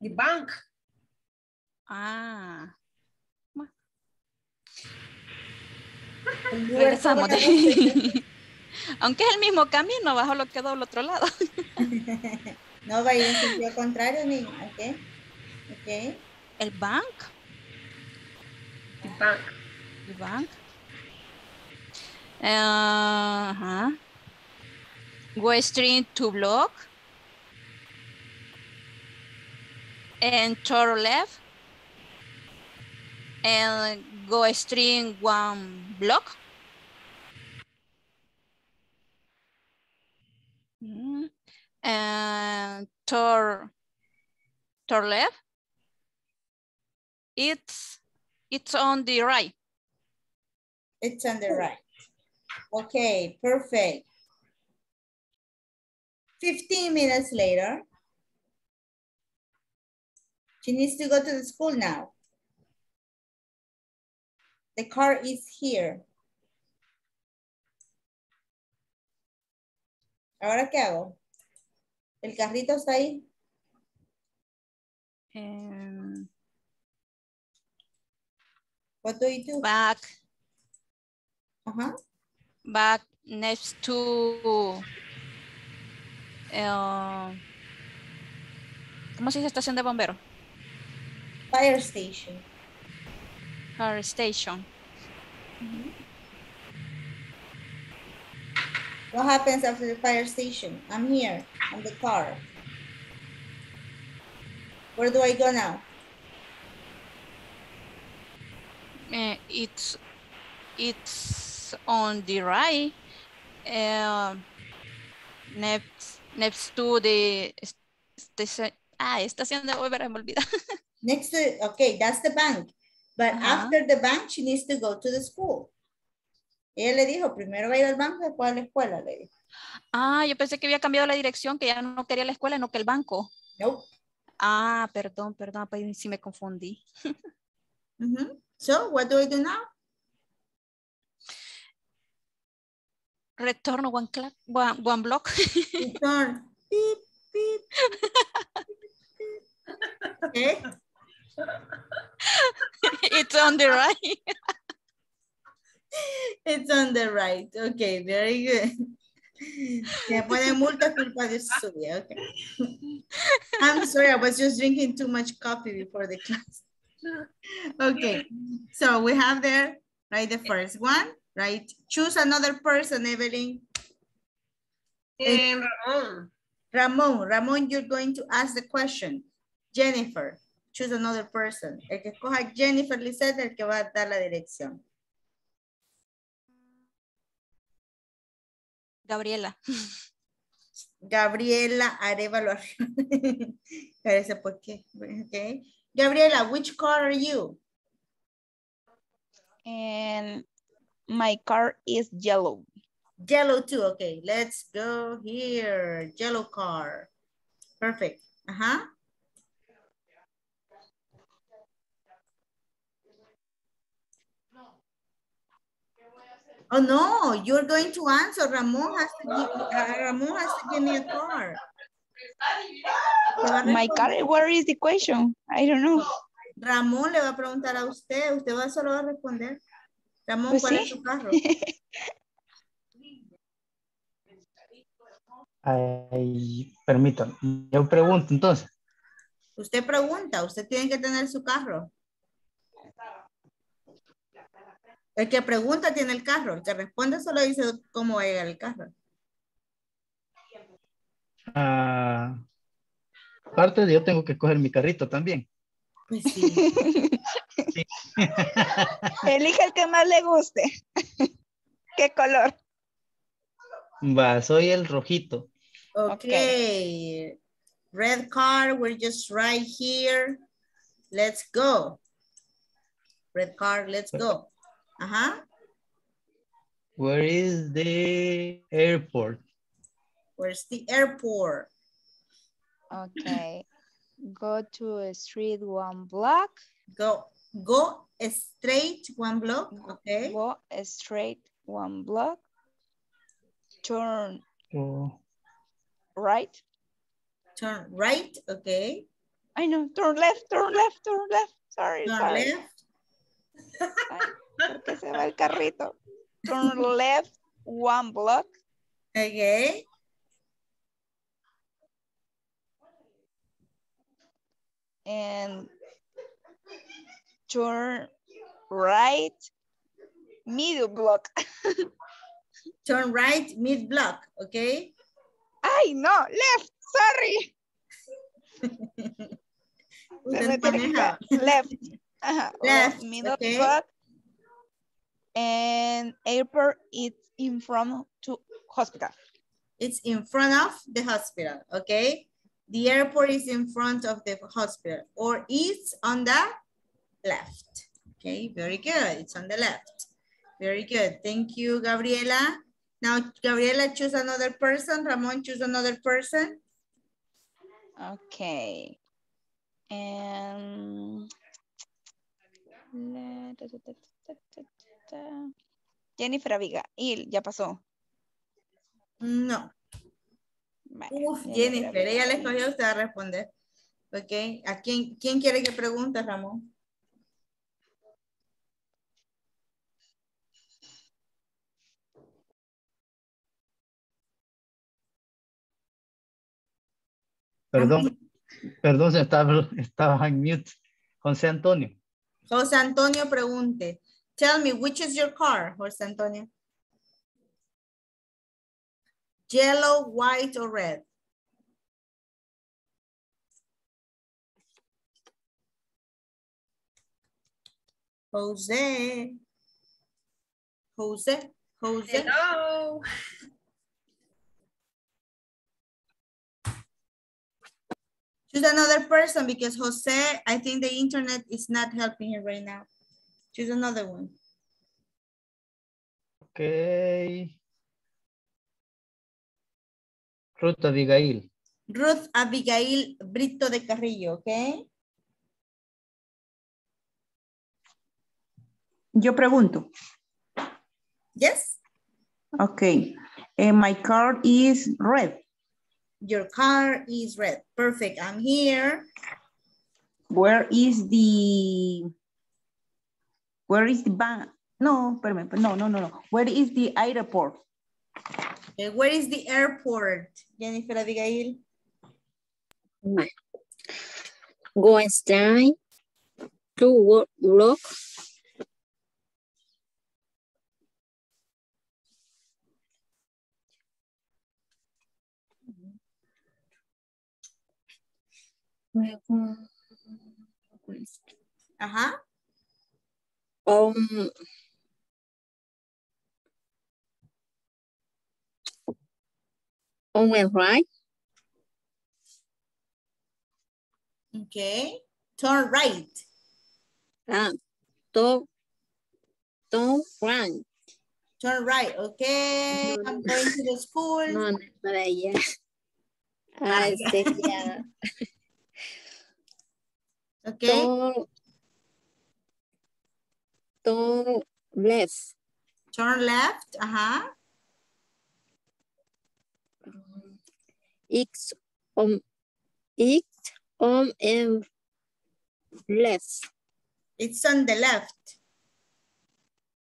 The bank. Ah, regresamos. [LAUGHS] Aunque es el mismo camino, bajo lo que dobla otro lado. [LAUGHS] No va a ir en sentido contrario, ni. Ok. Ok. El bank. The bank. El bank. Ajá. Go straight to block. And turn left. And go straight one block. Mm. And turn, turn left. It's it's on the right. It's on the right. Okay, perfect. 15 minutes later, she needs to go to the school now. The car is here. ¿Ahora qué hago? ¿El carrito está ahí? And What do you do? back Ajá. back next to eh, ¿cómo se dice estación de bomberos? Fire station. Fire station. What happens after the fire station? I'm here, on the car. Where do I go now? Eh, it's it's on the right. eh, next next to the station. Ah, estación de bomberos, me olvida. [LAUGHS] Next to, okay, that's the bank. But after the bank, she needs to go to the school. Ella le dijo, primero va a ir al banco, después a la escuela, le dijo. Ah, yo pensé que había cambiado la dirección, que ya no quería la escuela, no que el banco. Nope. Ah, perdón, perdón, pues sí me confundí. So, what do I do now? Return one, clock, one, one block. Return. Beep, beep. Okay. [LAUGHS] it's on the right. [LAUGHS] It's on the right. Okay, very good. Se ponen multa culpa de suya. Okay. I'm sorry, I was just drinking too much coffee before the class. Okay, so we have there, right, the first one, right? Choose another person, Evelyn. Eh, Ramón. Ramon, Ramon, you're going to ask the question. Jennifer, choose another person. El que escoja Jennifer Lisette, el que va a dar la dirección. Gabriela. Gabriela Arevalo. [LAUGHS] Parece por qué. Okay. Gabriela, which car are you? And my car is yellow. Yellow too. Okay, let's go here. Yellow car. Perfect. Uh-huh. Oh no, you're going to answer. Ramon has to give, uh, Ramon has to give me a car. My car, where is the question? I don't know. Ramón le va a preguntar a usted, usted va solo a responder. Ramón, Pues ¿cuál sí. es su carro? [LAUGHS] Ay, permítanme. Yo pregunto entonces. Usted pregunta, usted tiene que tener su carro. El que pregunta tiene el carro, el que responde solo dice cómo va a llegar el carro. Ah, aparte de yo tengo que coger mi carrito también. Pues sí. [LAUGHS] [LAUGHS] Elija el que más le guste. [LAUGHS] ¿Qué color? Va, soy el rojito. Okay. Red car, we're just right here. Let's go. Red car, let's go. Ajá. Where is the airport? Where's the airport? Okay. Go to a street one block. Go, go straight one block, okay? Go straight one block. Turn Oh, right. Turn right, okay? I know. Turn left, turn left, turn left. Sorry, Turn sorry. left, Ay, ¿Por qué se va el carrito? Turn [LAUGHS] left one block. okay? and turn right middle block. [LAUGHS] Turn right mid block, okay? Ay, no, left, sorry. [LAUGHS] Usted maneja. Left. Ajá, Left, middle okay. block. And airport is in front to hospital. It's in front of the hospital, okay? The airport is in front of the hospital or it's on the left. Okay, very good. It's on the left. Very good. Thank you, Gabriela. Now, Gabriela, choose another person. Ramon, choose another person. Okay. And ta. Jennifer Abigail, ya pasó. No. Vale, Uf, Jennifer, ella le escogió, usted va a responder. Ok, ¿a quién, quién quiere que pregunte, Ramón? perdón, perdón, estaba, estaba en mute. José Antonio. José Antonio pregunte. Tell me, which is your car, José Antonio? Yellow, white, or red? Jose. Jose, Jose. Hello. Choose another person because Jose, I think the internet is not helping him right now. Choose another one. Ok. Ruth Abigail. Ruth Abigail Brito de Carrillo, okay? Yo pregunto. Yes? Okay. And my car is red. Your car is red. Perfect. I'm here. Where is the, where is the bank? No, espérame, no, no, no, no. Where is the airport? Okay, where is the airport? Jennifer Abigail. Go straight to work block. Luego, Ajá. Um, on the right, Okay. Turn right. ah, to, to right. Turn right. Okay. I'm going to the school. No, no, para allá. Ah, sería [LAUGHS] Okay. to, to left. Turn left. Ajá. X on X on and left. It's on the left.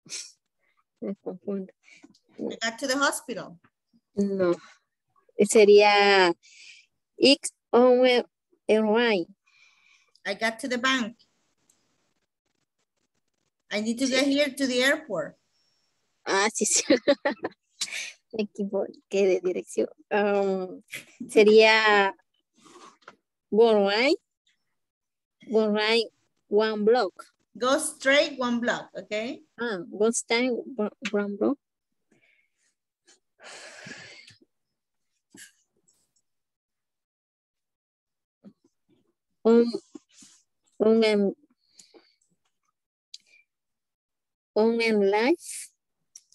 [LAUGHS] I got to the hospital. No. Sería X on the right. I got to the bank. I need to get here to the airport. Ah, sí, sí. [LAUGHS] Me equivoqué de dirección. Um, sería go right. Go right one block. Go straight one block, okay? Ah, go straight one block. [SIGHS] On, on and on and left.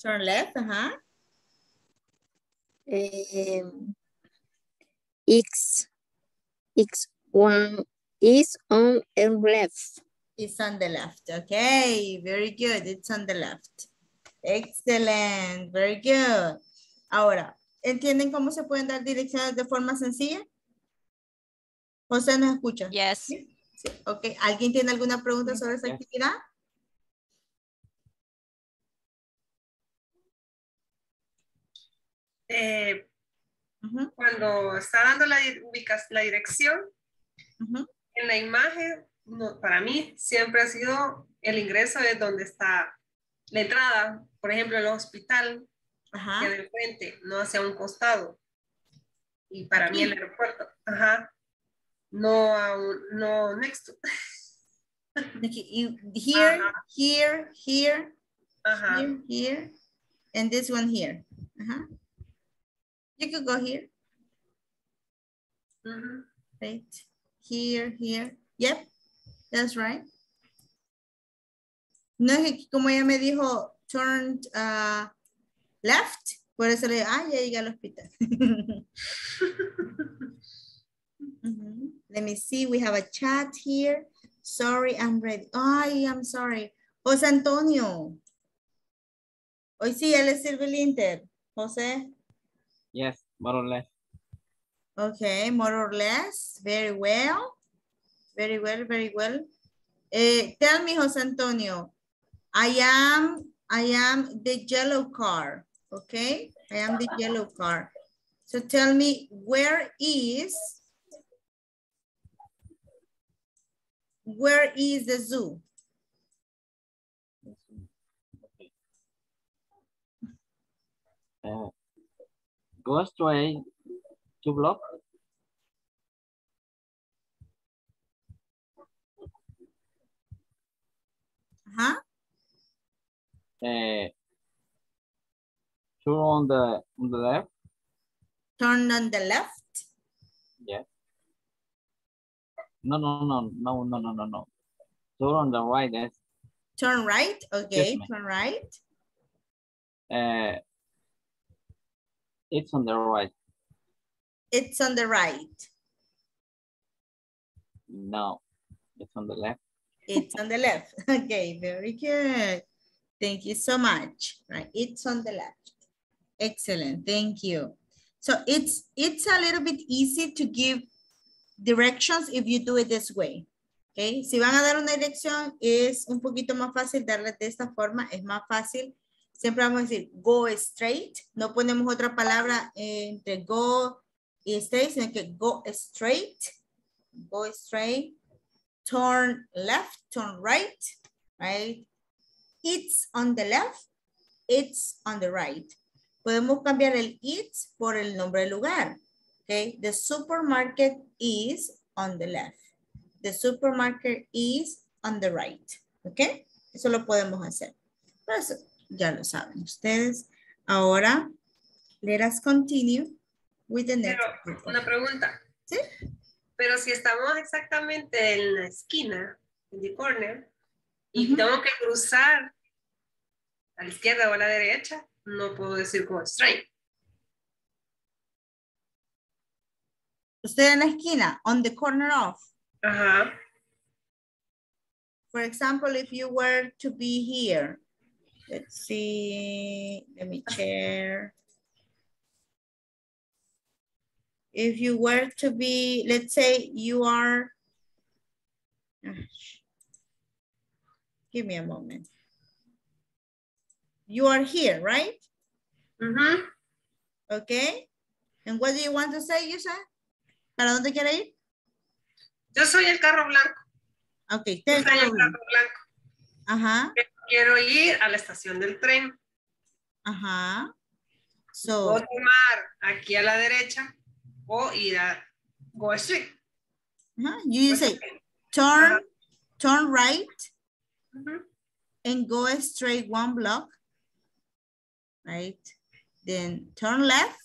Turn left, uh-huh. um, X X one is on and left. It's on the left, okay? Very good, it's on the left. Excellent, very good. Ahora, ¿entienden cómo se pueden dar direcciones de forma sencilla? José nos escucha. Yes. Sí, Ok, ¿alguien tiene alguna pregunta sobre esa Yes. actividad? Eh, Ujú, cuando está dando la, ubicas- la dirección, ujú. en la imagen, no, para mí siempre ha sido el ingreso de donde está la entrada, por ejemplo, el hospital, Ajá. que del frente, no hacia un costado. Y para mí el aeropuerto, ajá, no, a un- no next [LAUGHS] you- Here, Ajá. here, here, ajá, here, here, and this one here. Uh-huh. You could go here, ujú. right? Here, here. Yep, that's right. No es que como ella me dijo, turn uh, left, por eso le ah, ya llegué al hospital. Ujú. [LAUGHS] Let me see, we have a chat here. Sorry, I'm ready. Ay, I'm sorry. José Antonio. Hoy sí, ya le sirve el Inter. José. Yes, more or less. Okay, more or less. Very well. Very well, very well. Eh, tell me, Jose Antonio, I am, I am the yellow car, okay? I am the yellow car. So tell me, where is, where is the zoo? Uh, go straight to block. Huh? Uh, turn on the on the left. Turn on the left. Yeah. No, no, no, no, no, no, no, no. Turn on the right. That's Turn right, okay, ma'am. turn right. uh, it's on the right. It's on the right. No, it's on the left. It's on the left. [LAUGHS] Okay, very good. Thank you so much. Right, it's on the left. Excellent, thank you. So it's, it's a little bit easy to give directions if you do it this way. Okay, si van a dar una dirección, es un poquito más fácil darles de esta forma, es más fácil. Siempre vamos a decir go straight, no ponemos otra palabra entre go y straight, sino que go straight, go straight, turn left, turn right, right? It's on the left, it's on the right. Podemos cambiar el it's por el nombre del lugar. Okay, the supermarket is on the left. The supermarket is on the right. Okay, eso lo podemos hacer. Ya lo saben ustedes. Ahora, let us continue with the next. Pero, una pregunta. ¿Sí? Pero si estamos exactamente en la esquina, en the corner, y tengo que cruzar a la izquierda o a la derecha, no puedo decir go straight. Usted en la esquina, on the corner of. Ajá. For example, if you were to be here, let's see, let me share. If you were to be, let's say you are, give me a moment. You are here, right? Mm-hmm. Okay. And what do you want to say, you said? ¿Para dónde quiere ir? Yo soy el carro blanco. Ok, usted el soy el carro blanco. Ajá, Quiero ir a la estación del tren. ajá. So, Puedo tomar aquí a la derecha o ir a Go Street. ajá, you say, turn, turn right and go straight one block, right? Then turn left,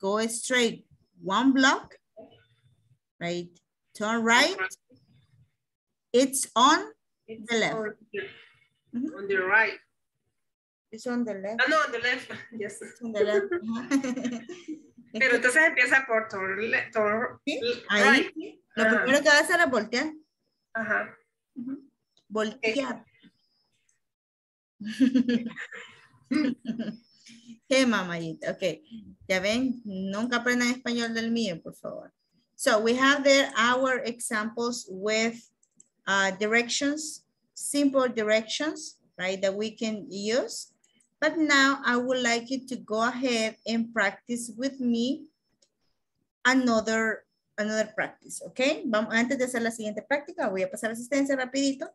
go straight one block, right? Turn right, it's on the left. On the, Mhm. on the right. It's on the left. Ah, no, on the left. [LAUGHS] Yes. it's on the left. [LAUGHS] Pero entonces empieza por le- turn Sí, ahí, right. Lo Ajá. primero que va a hacer es voltear. Ajá. Ujú. Voltear. [LAUGHS] Qué mamayita. Ok. Ya ven, nunca aprendan español del mío, por favor. So we have there our examples with uh, directions, simple directions, right, that we can use. But now I would like you to go ahead and practice with me another, another practice, ¿ok? Vamos, antes de hacer la siguiente práctica, voy a pasar asistencia rapidito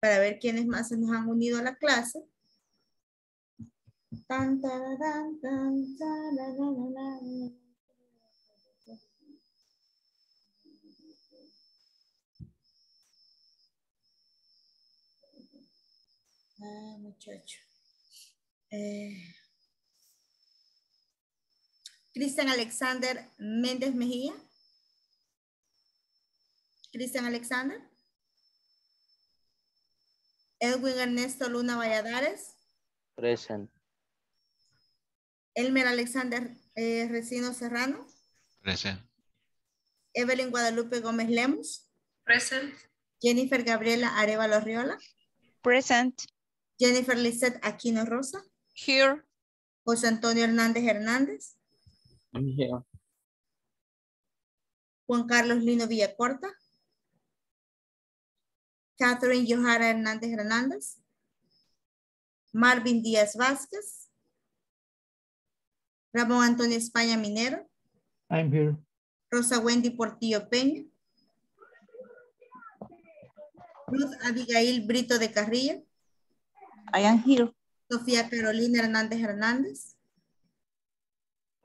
para ver quiénes más se nos han unido a la clase. Ah, muchacho. Eh, Cristian Alexander Méndez Mejía. Cristian Alexander. Edwin Ernesto Luna Valladares. Present. Elmer Alexander eh, Recino Serrano. Present. Evelyn Guadalupe Gómez Lemos. Present. Jennifer Gabriela Arevalo Riola. Present. Jennifer Lizette Aquino Rosa. Here. José Antonio Hernández Hernández. I'm here. Juan Carlos Lino Villacorta. Catherine Johara Hernández Hernández. Marvin Díaz Vázquez. Ramón Antonio España Minero. I'm here. Rosa Wendy Portillo Peña. Ruth Abigail Brito de Carrillo. I am here. Sofía Carolina Hernández Hernández.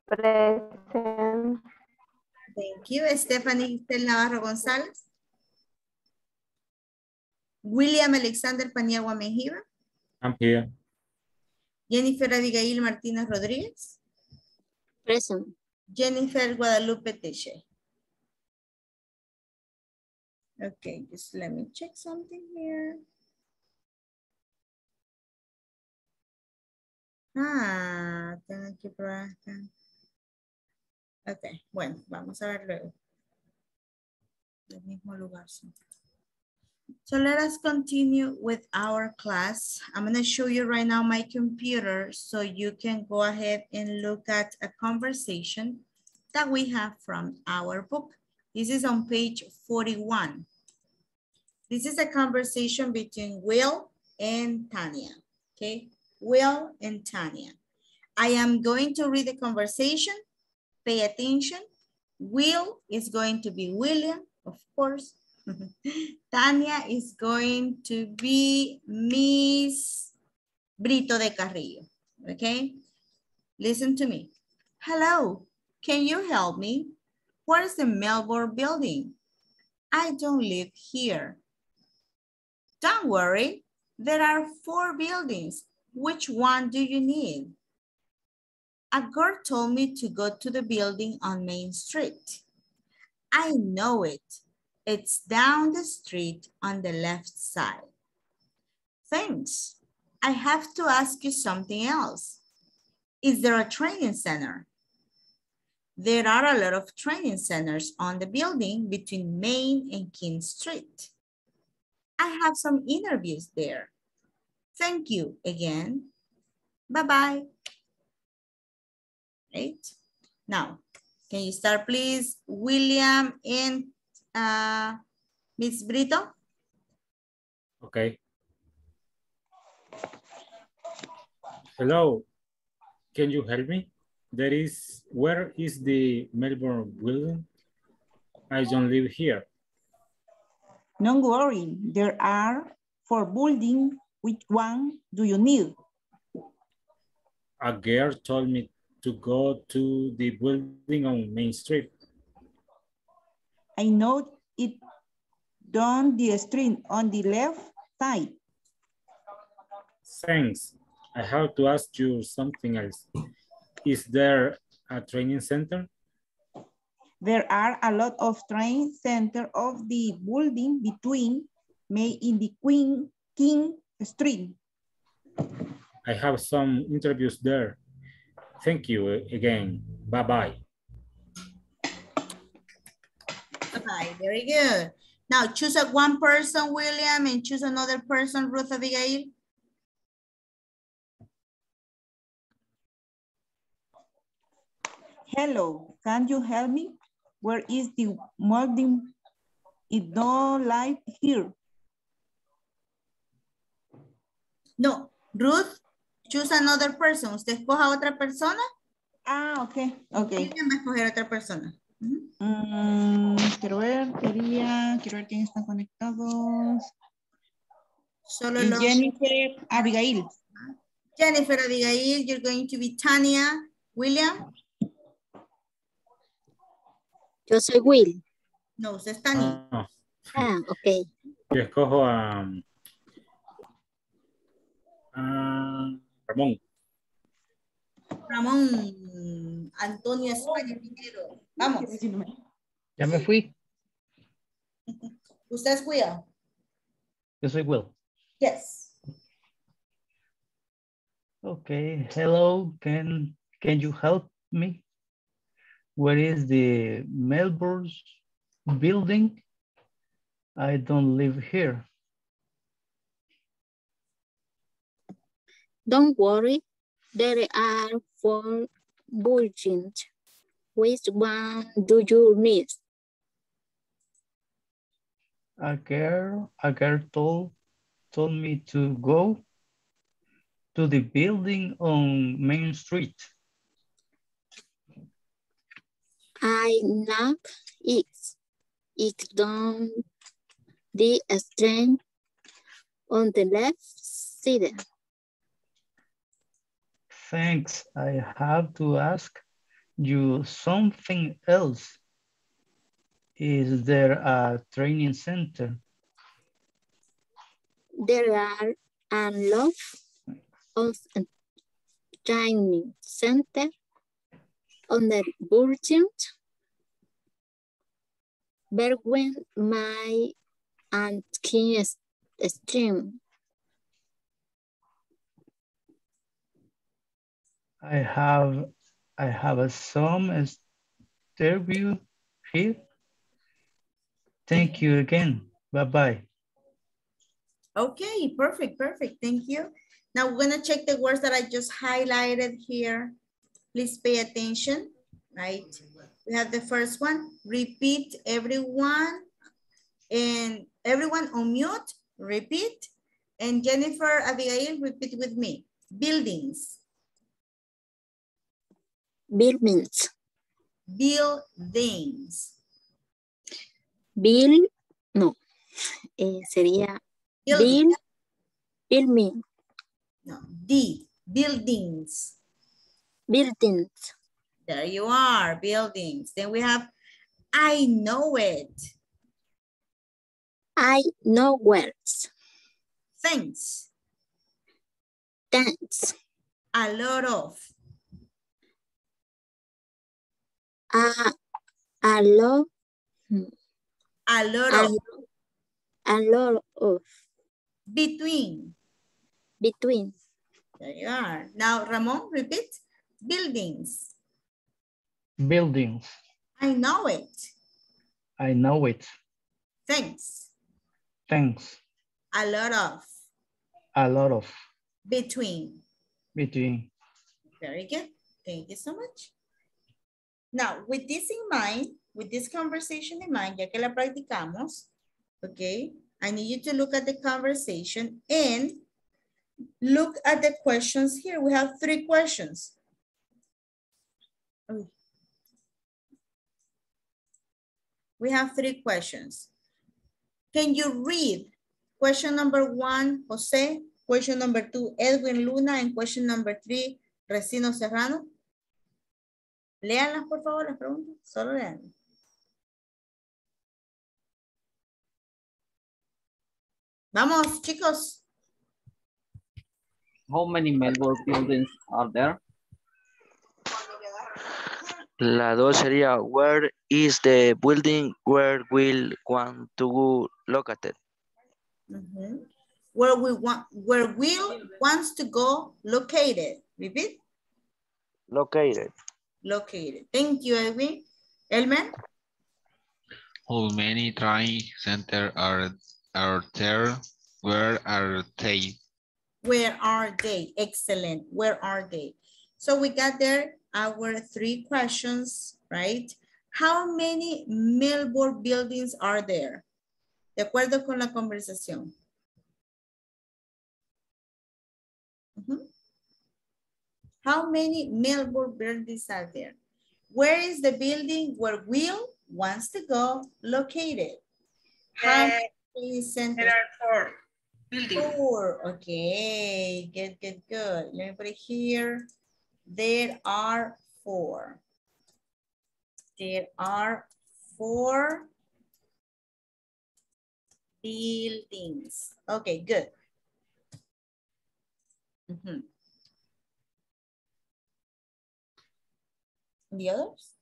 Present. Thank you. Stephanie Giselle Navarro González. William Alexander Paniagua Mejiva. I'm here. Jennifer Abigail Martínez Rodríguez. Present. Jennifer Guadalupe Teche. Okay, just let me check something here. Ah, tengo que probar. Ok, bueno, vamos a ver luego. Del mismo lugar. So let us continue with our class. I'm gonna show you right now my computer so you can go ahead and look at a conversation that we have from our book. This is on page 41. This is a conversation between Will and Tanya, okay? Will and Tanya. I am going to read the conversation. Pay attention. Will is going to be William, of course. [LAUGHS] Tanya is going to be Miss Brito de Carrillo, okay? Listen to me. Hello, can you help me? Where's the Melbourne building? I don't live here. Don't worry, there are four buildings. Which one do you need? A girl told me to go to the building on Main Street. I know it. It's down the street on the left side. Thanks. I have to ask you something else. Is there a training center? There are a lot of training centers on the building between Main and King Street. I have some interviews there. Thank you again. Bye-bye. Right? Now, can you start please, William and uh, Miss Brito? Okay. Hello, can you help me? There is, where is the Melbourne building? I don't live here. Don't worry, there are four buildings. Which one do you need? A girl told me to go to the building on Main Street. I know it down the street on the left side. Thanks. I have to ask you something else. Is there a training center? There are a lot of train center of the building between May in the Queen King Street. I have some interviews there. Thank you again. Bye-bye. Bye-bye. very good. Now choose a one person, William, and choose another person, Ruth Abigail. Hello, can you help me? Where is the molding? It don't live here. No, Ruth, choose another person. Usted escoja otra persona. Ah, ok, ok. William va a escoger otra persona. Mm, quiero ver, quería, quiero ver quién están conectados. Solo los- Jennifer Abigail. Jennifer Abigail, you're going to be Tania. William? Yo soy Will. No, usted es Tania. Ah, Ah, ok. yo escojo a, Ah, a Ramón. Ramón Antonio España Pinero. Vamos. Ya me fui. [LAUGHS] ¿Usted es Will? Yo soy Will. Yes. Okay, hello, can, can you help me? Where is the Melbourne building? I don't live here. Don't worry, there are four buildings. Which one do you need? A girl, a girl told, told me to go to the building on Main Street. I know it. It down the street on the left side. Thanks, I have to ask you something else. Is there a training center? There are a lot of training center on the Virgin Bergwen, my and King Stream. I have, I have a some interview here. Thank you again. Bye-bye. Okay, perfect, perfect. Thank you. Now we're gonna check the words that I just highlighted here. Please pay attention, right? We have the first one. Repeat everyone and everyone on mute. Repeat. And Jennifer Abigail, repeat with me. Buildings. Buildings. Buildings. Bill, no, eh, sería Building. Bill, Building, No, D. Buildings. Buildings. There you are, buildings. Then we have I know it. I know words. Thanks. Thanks. A lot of. A, a lot, A lot a, of. a lot of, Between. between, There you are. Now, Ramon, repeat. Buildings. Buildings. I know it. I know it. Thanks. Thanks. A lot of. A lot of. Between. Between. Very good. Thank you so much. Now, with this in mind, with this conversation in mind, ya que la practicamos, okay, I need you to look at the conversation and look at the questions here. We have three questions. We have three questions. Can you read question number one, Jose, question number two, Edwin Luna, and question number three, Resino Serrano? Léanlas, por favor, las preguntas. Solo leanlas. Vamos, chicos. How many Melbourne buildings are there? La dos sería, where is the building where will want to located? Mhm. Where we want, where Will wants to go located. Repeat. Located. Located. Thank you, Edwin. Elmer? How many training centers are, are there? Where are they? Where are they? Excellent. Where are they? So we got there our three questions, right? How many Melbourne buildings are there? De acuerdo con la conversación. How many Melbourne buildings are there? Where is the building where Will wants to go located? How Eh, many centers? There are four buildings. Four, okay, good, good, good. Let me put it here. There are four. There are four buildings. Okay, good. Mhm. The others?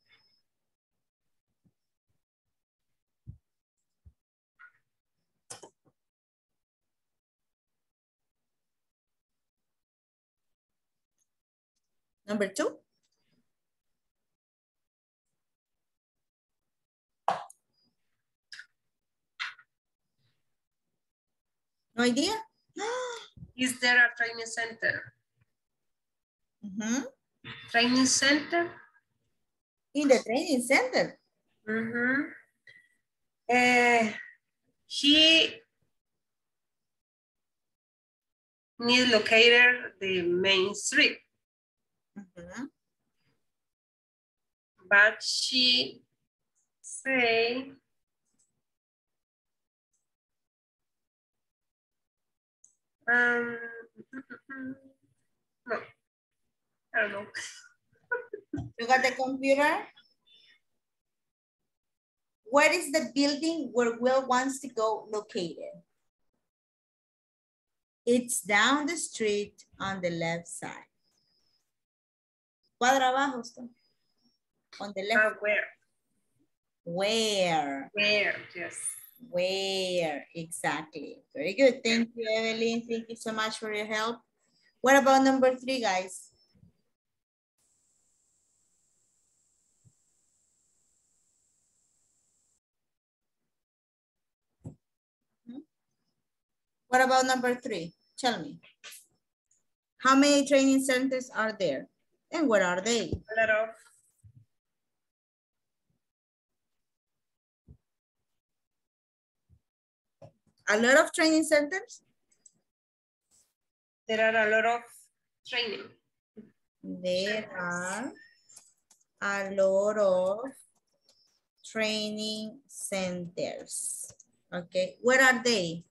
Number two? No idea? [GASPS] Is there a training center? Mhm. Training center? In the training center. Mhm. Eh, he need located the main street, Mhm. but she say um [LAUGHS] no, I don't know. You got the computer? Where is the building where Will wants to go located? It's down the street on the left side. Cuadra abajo. On the Uh, left. where? Where? Where? Yes. Where? Exactly. Very good. Thank you, Evelyn. Thank you so much for your help. What about number three, guys? What about number three? Tell me. How many training centers are there? And where are they? A lot of. A lot of training centers? There are a lot of training. There are a lot of training centers. Okay, where are they?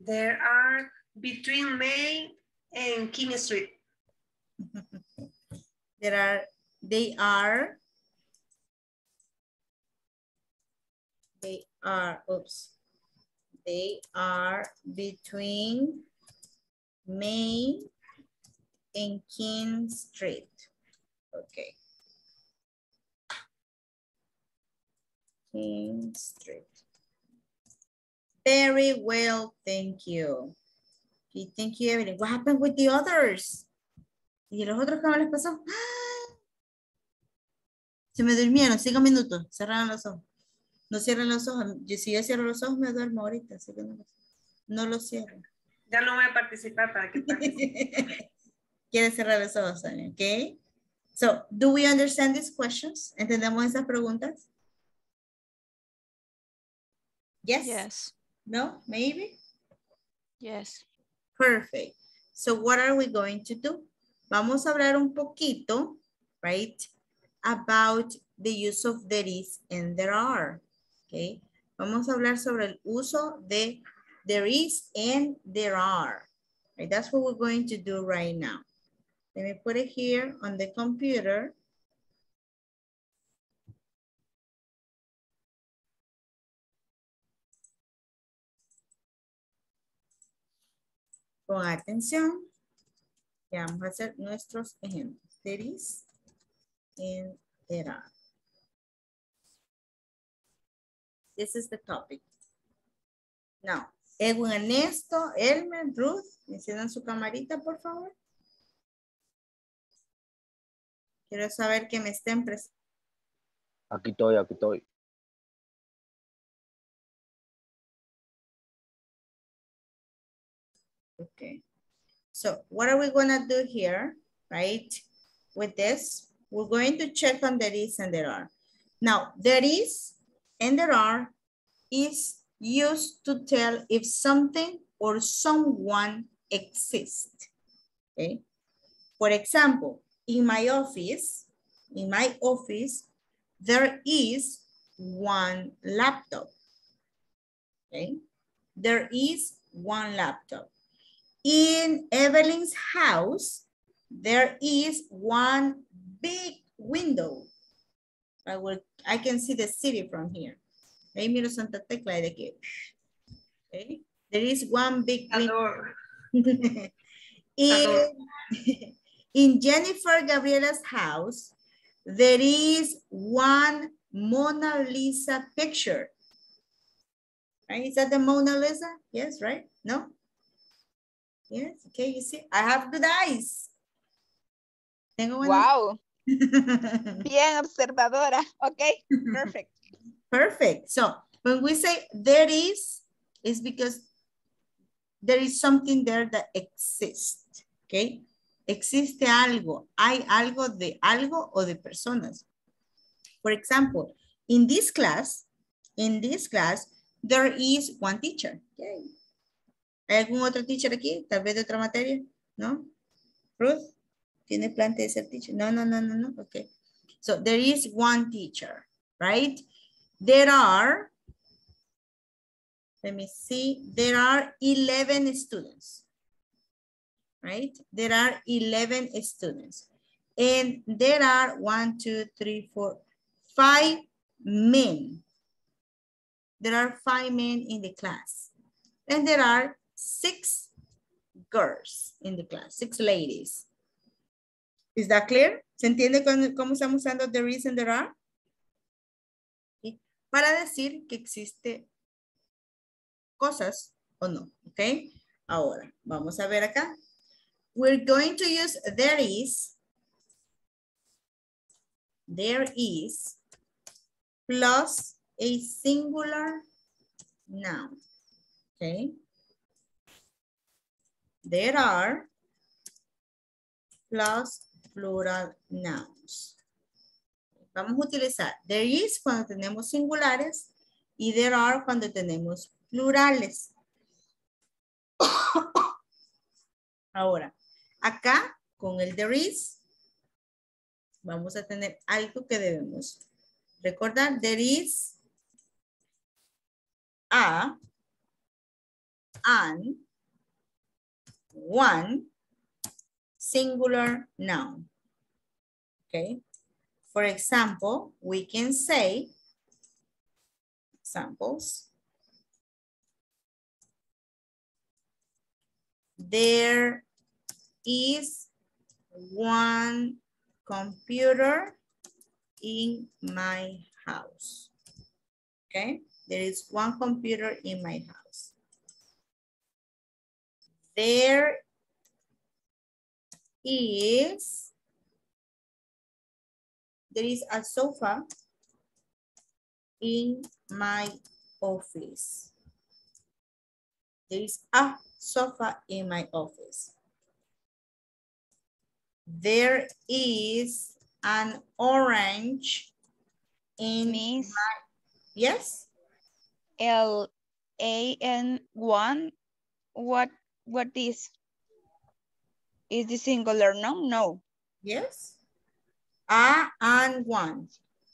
There are between May and King Street. [LAUGHS] There are, they are, they are, oops. They are between May and King Street. Okay. King Street. Very well, thank you. Okay, thank you, Evelyn. What happened with the others? ¿Y los otros cómo les pasó? ¡Ah! [GASPS] Se me durmieron, cinco minutos, cerraron los ojos. No cierren los ojos. Yo, si yo cierro los ojos, me duermo ahorita, así que no, los- no los cierro. Ya no voy a participar para que participe. [LAUGHS] Quiere cerrar los ojos, Sonia, ¿ok? So, do we understand these questions? ¿Entendemos esas preguntas? Yes? Yes. No? Maybe? Yes. Perfect. So what are we going to do? Vamos a hablar un poquito, right, about the use of there is and there are, okay? Vamos a hablar sobre el uso de there is and there are. Right? That's what we're going to do right now. Let me put it here on the computer. Con atención. Ya vamos a hacer nuestros ejemplos. There is and there. This is the topic. Now, Edwin Ernesto, Elmer, Ruth, enciendan su camarita, por favor. Quiero saber que me estén presentes. Aquí estoy, aquí estoy. So what are we gonna do here, right? With this, we're going to check on there is and there are. Now, there is and there are is used to tell if something or someone exists, okay? For example, in my office, in my office, there is one laptop, okay? There is one laptop. In Evelyn's house, there is one big window. I will, I can see the city from here. Ahí miro Santa Tecla de aquí. Okay. There is one big window. [LAUGHS] in, [LAUGHS] in Jennifer Gabriela's house, there is one Mona Lisa picture. Right? Is that the Mona Lisa? Yes, right? No? Yes, okay, you see, I have good eyes. Tengo Wow. [LAUGHS] Bien observadora. Okay, perfect. [LAUGHS] Perfect. So when we say there is, it's because there is something there that exists. Okay. Existe algo. Hay algo de algo o de personas. For example, in this class, in this class, there is one teacher. Yay. ¿Hay algún otro teacher aquí? Tal vez de otra materia. ¿No? Ruth, ¿tiene plan de ser teacher? No, no, no, no, no. Okay. So there is one teacher, right? There are, let me see, there are 11 students, right? There are 11 students. And there are one, two, three, four, five men. There are five men in the class. And there are six girls in the class, six ladies. Is that clear? ¿Se entiende cómo, cómo estamos usando there is and there are? ¿sí? Para decir que existe cosas o no, ¿ok? Ahora, vamos a ver acá. we're going to use there is, there is, plus a singular noun, okay? There are plus plural nouns. Vamos a utilizar there is cuando tenemos singulares y there are cuando tenemos plurales. [COUGHS] Ahora, acá con el there is, vamos a tener algo que debemos recordar. There is a, an, one, singular noun. Okay. For example, we can say, examples, there is one computer in my house. Okay, there is one computer in my house. There is, there is a sofa in my office. There is a sofa in my office. There is an orange in Miss. my, yes? L A N one. What what is? Is the singular noun? No. Yes. A and one.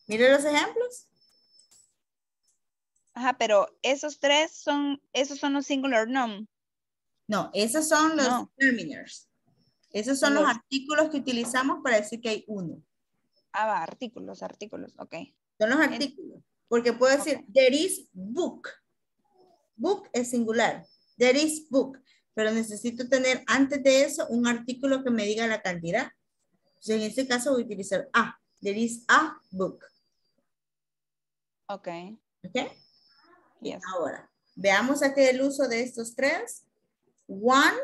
Mire los ejemplos. Ajá, pero esos tres son, esos son los singular noun. No, esos son los No. determiners. Esos son los Los- artículos que utilizamos para decir que hay uno. Ah, va, artículos, artículos, ok. Son los artículos. Porque puedo decir, there is book. Book es singular. There is book. Pero necesito tener antes de eso un artículo que me diga la cantidad. Entonces, en este caso voy a utilizar a. There is a book. Ok, ¿Ok? yes. Ahora, veamos aquí el uso de estos tres. One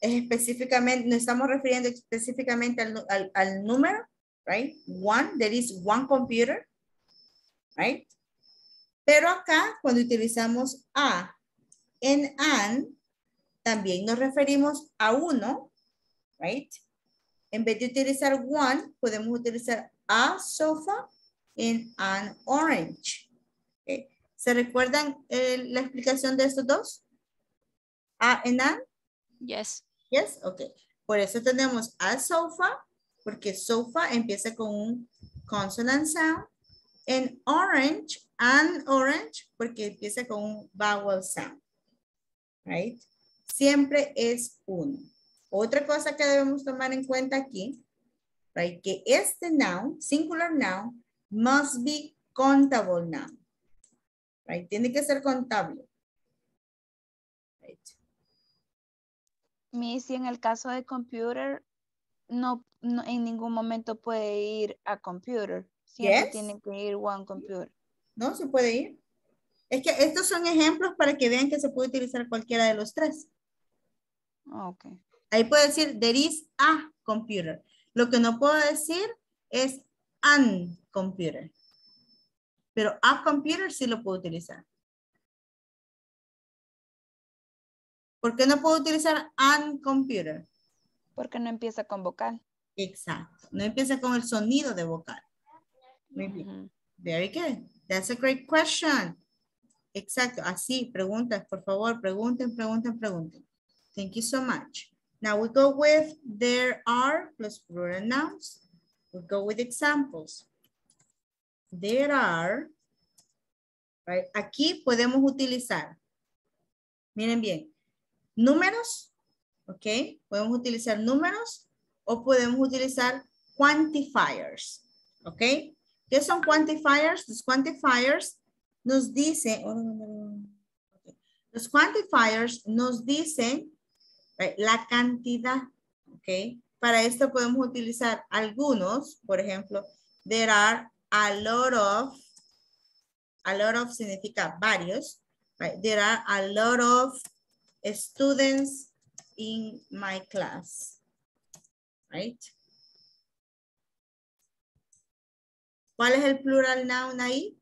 es específicamente, nos estamos refiriendo específicamente al, al número, right? One, there is one computer, right? Pero acá, cuando utilizamos a en an, también nos referimos a uno, right? En vez de utilizar one, podemos utilizar a sofa en an orange. Okay. ¿Se recuerdan eh, la explicación de estos dos? A en an, Yes. yes, ok. Por eso tenemos a sofa, porque sofa empieza con un consonant sound. En orange, an orange, porque empieza con un vowel sound. Right? Siempre es uno. Otra cosa que debemos tomar en cuenta aquí, right, que este noun, singular noun, must be countable noun. Right? Tiene que ser contable. Right. Miss, y en el caso de computer, no, no en ningún momento puede ir a computer. Siempre Yes. tiene que ir one computer. No, se puede ir. Es que estos son ejemplos para que vean que se puede utilizar cualquiera de los tres. Ah, Ok. Ahí puedo decir, there is a computer. Lo que no puedo decir es an computer. Pero a computer sí lo puedo utilizar. ¿Por qué no puedo utilizar an computer? Porque no empieza con vocal. Exacto. No empieza con el sonido de vocal. Muy bien. Ujú. Very good. That's a great question. Exacto. Así, preguntas, por favor, pregunten, pregunten, pregunten. Thank you so much. Now we go with there are plus plural nouns. We go with examples. There are, right? Aquí podemos utilizar, miren bien, números, ¿ok? Podemos utilizar números o podemos utilizar quantifiers, ¿ok? ¿Qué son quantifiers? Los quantifiers nos dicen, oh, los quantifiers nos dicen right, la cantidad, ¿ok? Para esto podemos utilizar algunos, por ejemplo, there are a lot of, a lot of significa varios, right? There are a lot of students in my class. right? ¿Cuál es el plural noun ahí?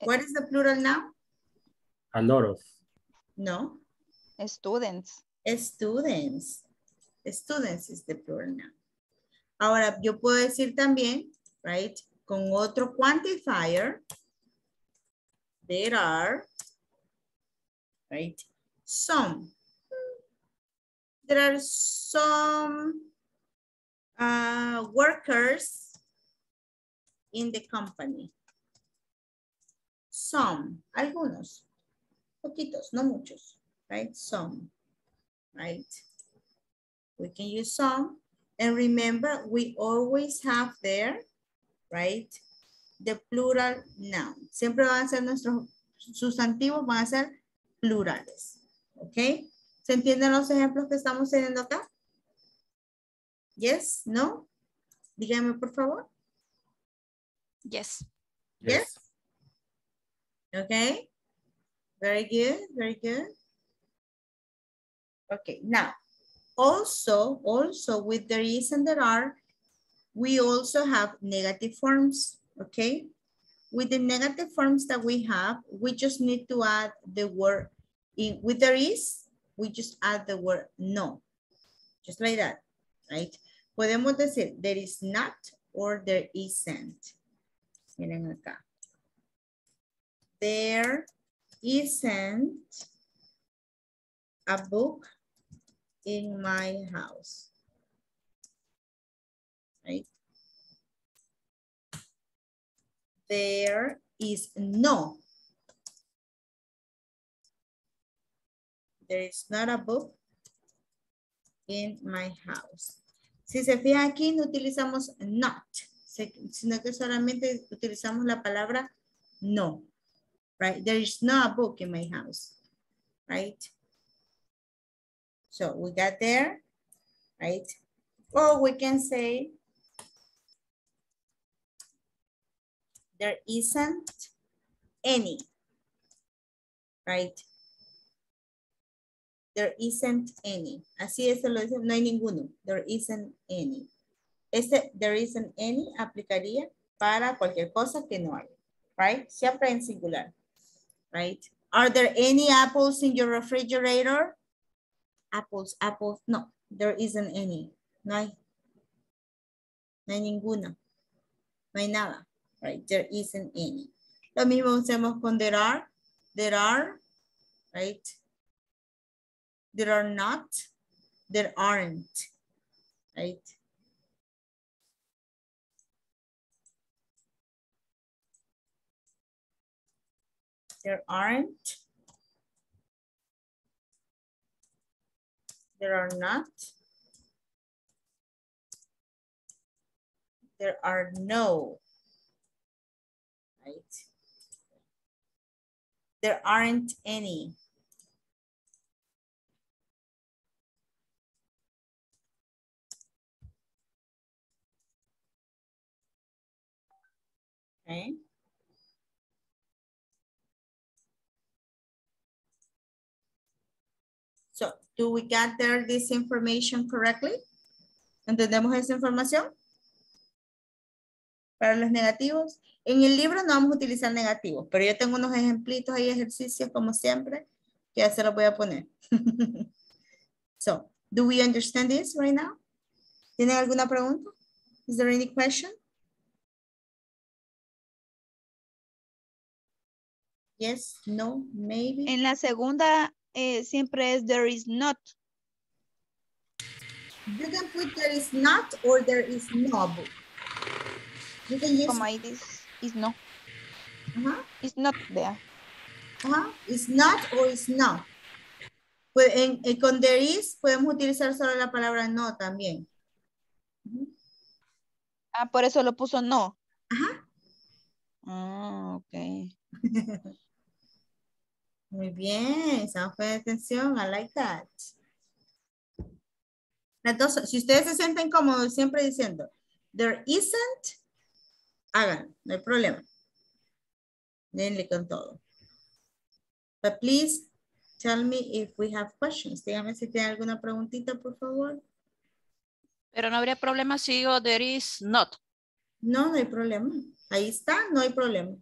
What is the plural noun? A lot of. No. Students. Students. Students is the plural noun. Ahora, yo puedo decir también, right, con otro quantifier, there are, right, some. There are some uh, workers in the company. Some, algunos, poquitos, no muchos, right? Some, right? We can use some. And remember, we always have there, right? The plural noun. Siempre van a ser nuestros sustantivos, van a ser plurales. ¿Ok? ¿Se entienden los ejemplos que estamos teniendo acá? Yes, no? Díganme, por favor. Yes. Yes. Okay. Very good, very good. Okay, now, also, also with there is and there are, we also have negative forms, okay? With the negative forms that we have, we just need to add the word, in, with there is, we just add the word no, just like that, right? Podemos decir there is not or there isn't. Miren acá. There isn't a book in my house. Right? There is no. There is not a book in my house. Si se fija aquí, no utilizamos not, sino que solamente utilizamos la palabra no. Right? There is no book in my house. Right? So we got there, right? Or we can say there isn't any, right? There isn't any. Así es, lo dice, no hay ninguno. There isn't any. Este there isn't any aplicaría para cualquier cosa que no hay, right? Siempre en singular, right? Are there any apples in your refrigerator? Apples, apples, no, there isn't any. No hay. No hay ninguna. No hay nada, right? There isn't any. Lo mismo hacemos con there are. There are, right? There are not. There aren't, right? There aren't. There are not. There are no. Right? There aren't any. Okay. Do we gather this information correctly? ¿Entendemos esa información? Para los negativos. En el libro no vamos a utilizar negativos, pero yo tengo unos ejemplitos y ejercicios como siempre que ya se los voy a poner. [LAUGHS] so, do we understand this right now? ¿Tienen alguna pregunta? Is there any question? Yes, no, maybe. En la segunda eh, siempre es there is not. You can put there is not or there is no book. You can use Como ahí dice, is no. Ajá. It's not there. Ajá. It's not or it's not. Pues en, en- con there is podemos utilizar solo la palabra no también. Ah, por eso lo puso no. Ajá. Ah, ok. [LAUGHS] Muy bien, estamos poniendo atención. I like that. Entonces, si ustedes se sienten cómodos siempre diciendo, there isn't, hagan, no hay problema. Denle con todo. But please tell me if we have questions. Dígame si tiene alguna preguntita, por favor. Pero no habría problema si digo there is not. No, no hay problema. Ahí está, no hay problema.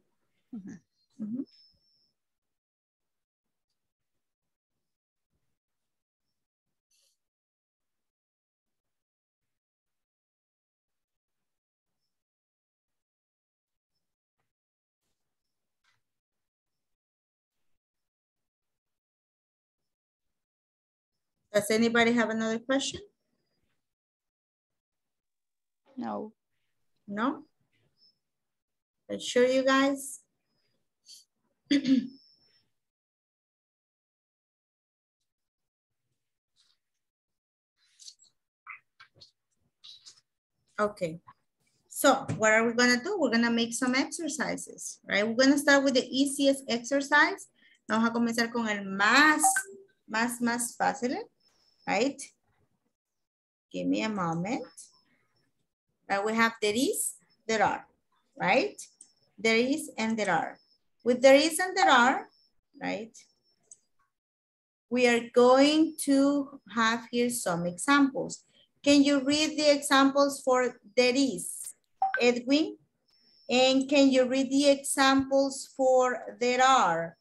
Does anybody have another question? No. No? Are sure you guys? [CLEARS THROAT] Okay. So what are we gonna do? We're gonna make some exercises, right? We're gonna start with the easiest exercise. Vamos a comenzar con el más, más, más fácil, right? Give me a moment. Uh, we have there is, there are, right? There is and there are. With there is and there are, right? We are going to have here some examples. Can you read the examples for there is, Edwin? And can you read the examples for there are,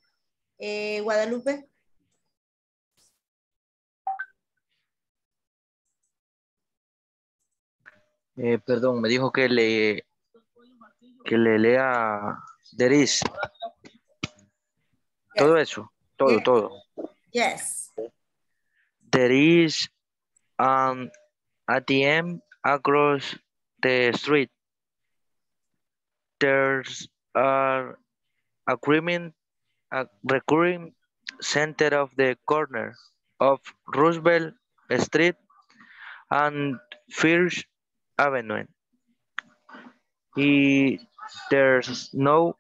eh, Guadalupe? Eh, perdón, me dijo que le que le lea there is. Todo eso, todo, Yeah. todo. Yes. There is an ATM across the street. There's a agreement, a recurring center of the corner of Roosevelt Street and First Ah, Avenue. He, there's no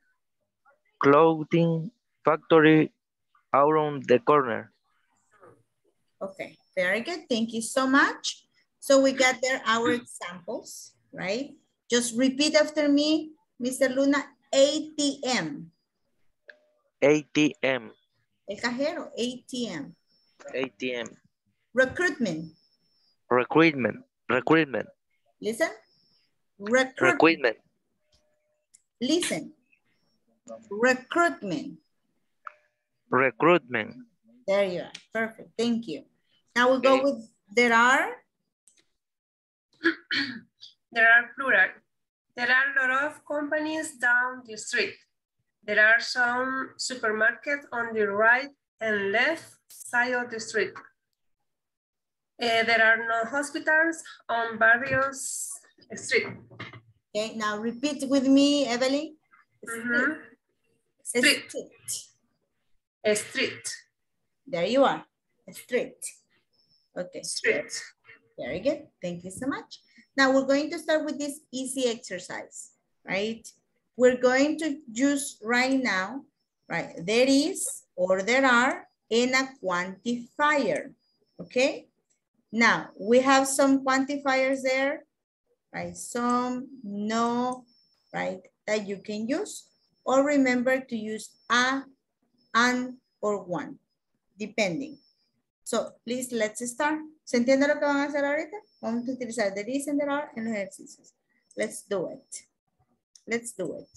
clothing factory around the corner. Okay, very good. Thank you so much. So we got there our examples, right? Just repeat after me, Mr. Luna, ATM. ATM, El cajero, ATM. ATM, Recruitment, recruitment, recruitment, listen. Recruit, recruitment, listen. Recruitment. recruitment, There you are. Perfect. Thank you. Now we go with there are. [COUGHS] There are plural. There are a lot of companies down the street. There are some supermarkets on the right and left side of the street. Eh, there are no hospitals on various street. Okay, now repeat with me, Evelyn. Mhm. Street. A street. There you are. A Street. Okay. Street. Very good. Thank you so much. Now we're going to start with this easy exercise, right? We're going to use right now, right? There is or there are in a quantifier, okay? Now we have some quantifiers there, right? Some, no, right? That you can use or remember to use a, an, or one, depending. So, please, let's start. ¿Se entiende lo que van a hacer ahorita? Vamos a utilizar the is and there are en los ejercicios. Let's do it. Let's do it.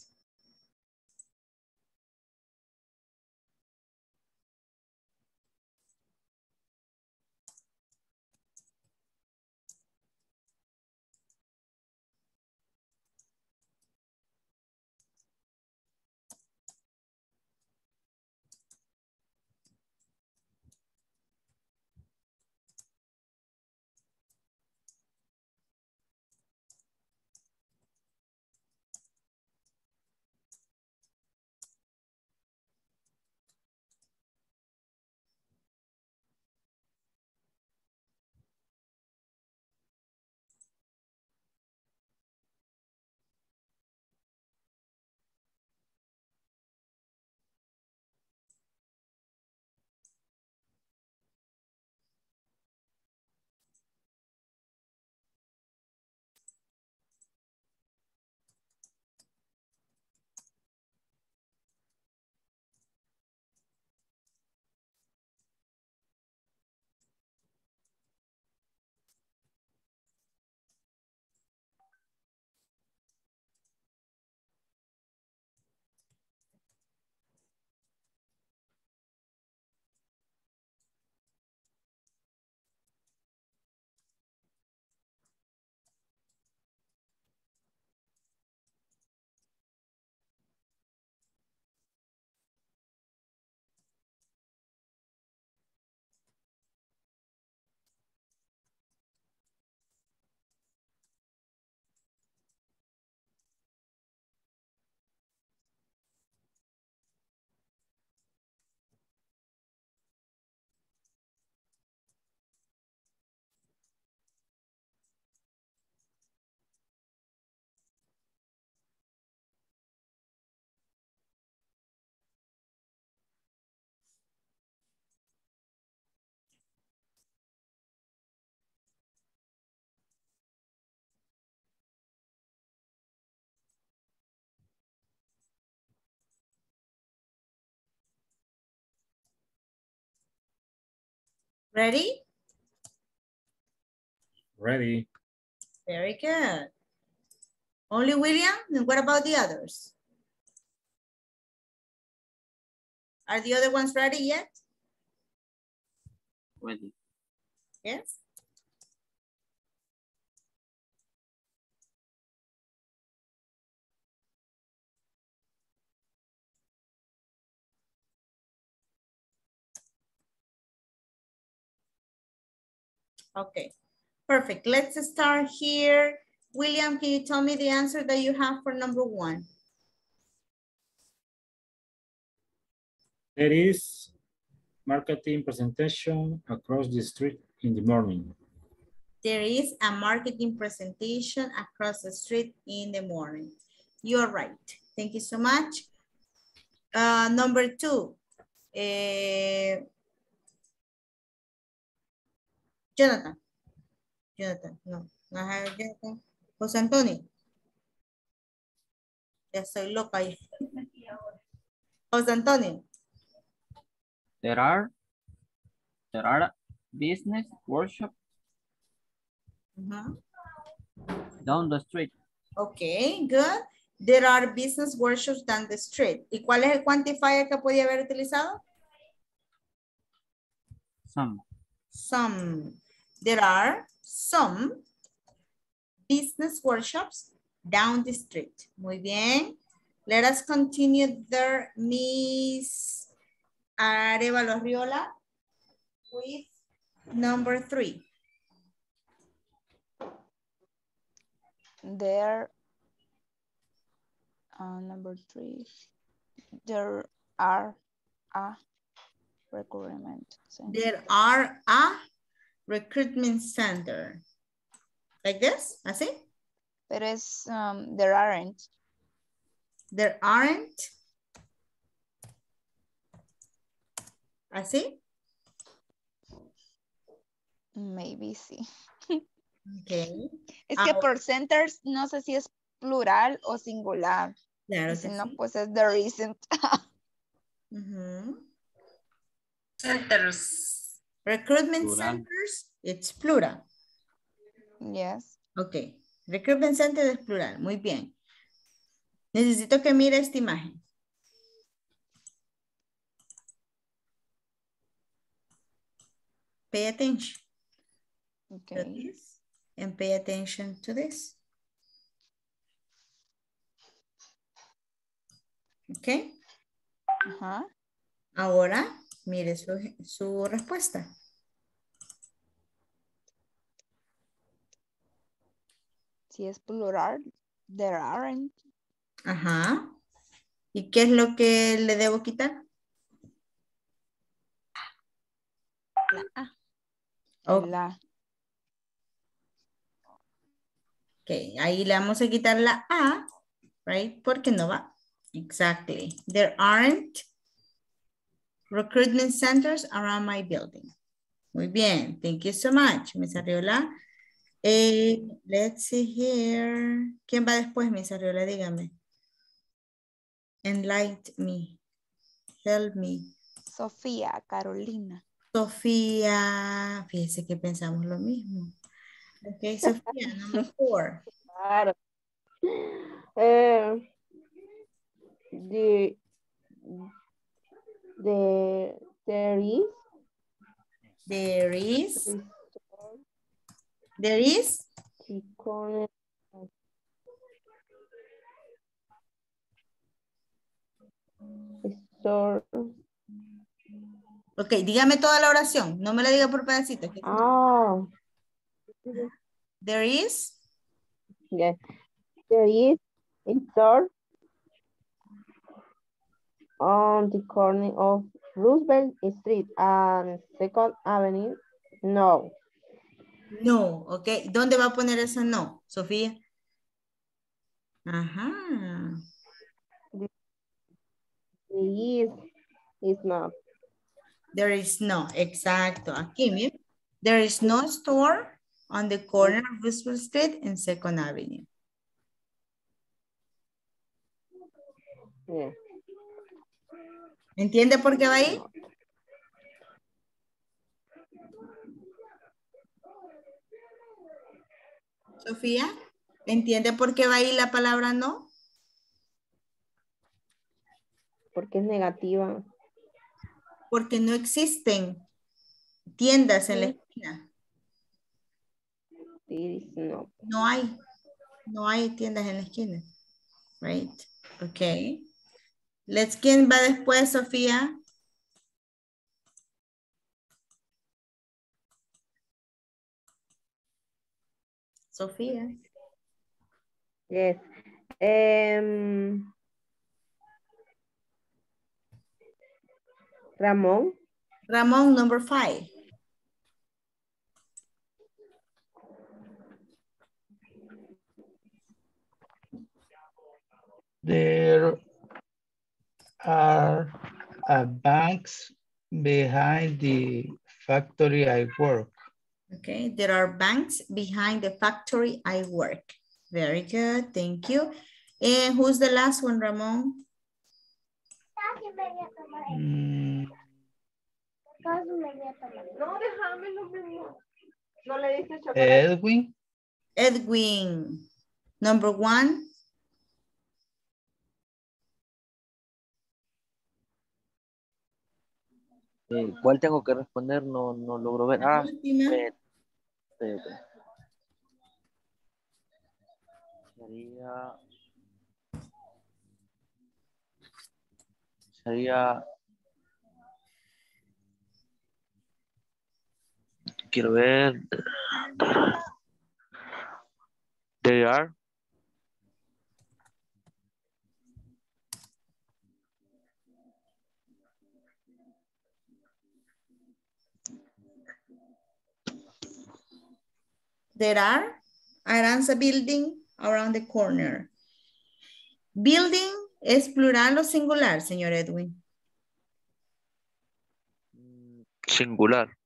Ready? Ready. Very good. Only William? And what about the others? Are the other ones ready yet? Ready. Yes? Okay, perfect. Let's start here. William, can you tell me the answer that you have for number one? There is marketing presentation across the street in the morning. There is a marketing presentation across the street in the morning. You're right. Thank you so much. Uh, number two. eh, Jonathan. Jonathan, no. no Jonathan. José Antonio. Ya soy loca ahí. José Antonio. There are there are business workshop Ujú. down the street. Okay, good. There are business workshops down the street. ¿Y cuál es el quantifier que podía haber utilizado? Some. Some. There are some business workshops down the street. Muy bien. Let us continue there, Miss Arevalo Riola, with number three. There, uh, number three, there are a center. There are a recruitment center. Like this, así? Pero es, um, there aren't. There aren't. ¿Así? Maybe sí. Okay. Es que Ah, por centers no sé si es plural o singular. Claro si no, sí. pues es there isn't. [LAUGHS] Ujú. Centers. Recruitment Plural. centers, it's plural. yes. Ok. Recruitment center es plural. Muy bien. Necesito que mire esta imagen. Pay attention to Okay. this and pay attention to this. Ok. Ajá. Ahora, mire su, su respuesta. Si es plural, there aren't. Ajá. ¿Y qué es lo que le debo quitar? La A. Ok. La. Ok, ahí le vamos a quitar la A, right? Porque no va. Exactly. There aren't recruitment centers around my building. Muy bien. Thank you so much, Miss Arriola. Eh, let's see here. ¿Quién va después, Miss Arriola? Dígame. Enlighten me. Help me. Sofía, Carolina. Sofía. Fíjese que pensamos lo mismo. Ok, Sofía, [LAUGHS] number four. Claro. Eh, the, the, there is There is. There is. corner store. Ok, dígame toda la oración. No me la diga por pedacitos. Ah, There is. yes. There is store on the corner of Roosevelt Street and Second Avenue. No. No, ok. ¿Dónde va a poner ese no, Sofía? Ajá. There is, is not. There is no. Exacto. Aquí, miren. There is no store on the corner of Roosevelt Street and Second Avenue. Yeah. ¿Entiende por qué va ahí? Sofía, ¿entiende por qué va ahí la palabra no? Porque es negativa. Porque no existen tiendas en la esquina. Sí, no. No hay. No hay tiendas en la esquina. Right. Okay. Let's ¿quién va después, Sofía? Sofía. Yes. Em, Ramón. Ramón, number five. There are uh, banks behind the factory I work. Okay, there are banks behind the factory I work. Very good, thank you. And who's the last one, Ramon? Mm, No, déjame lo mismo. No le diste chocolate. Edwin, Edwin. Number one, Eh, ¿Cuál tengo que responder? No, no logro ver. Ah, eh, espérate. Sería... Sería... Quiero ver... They are... There are Aranza building around the corner. Building es plural o singular, señor Edwin. Singular.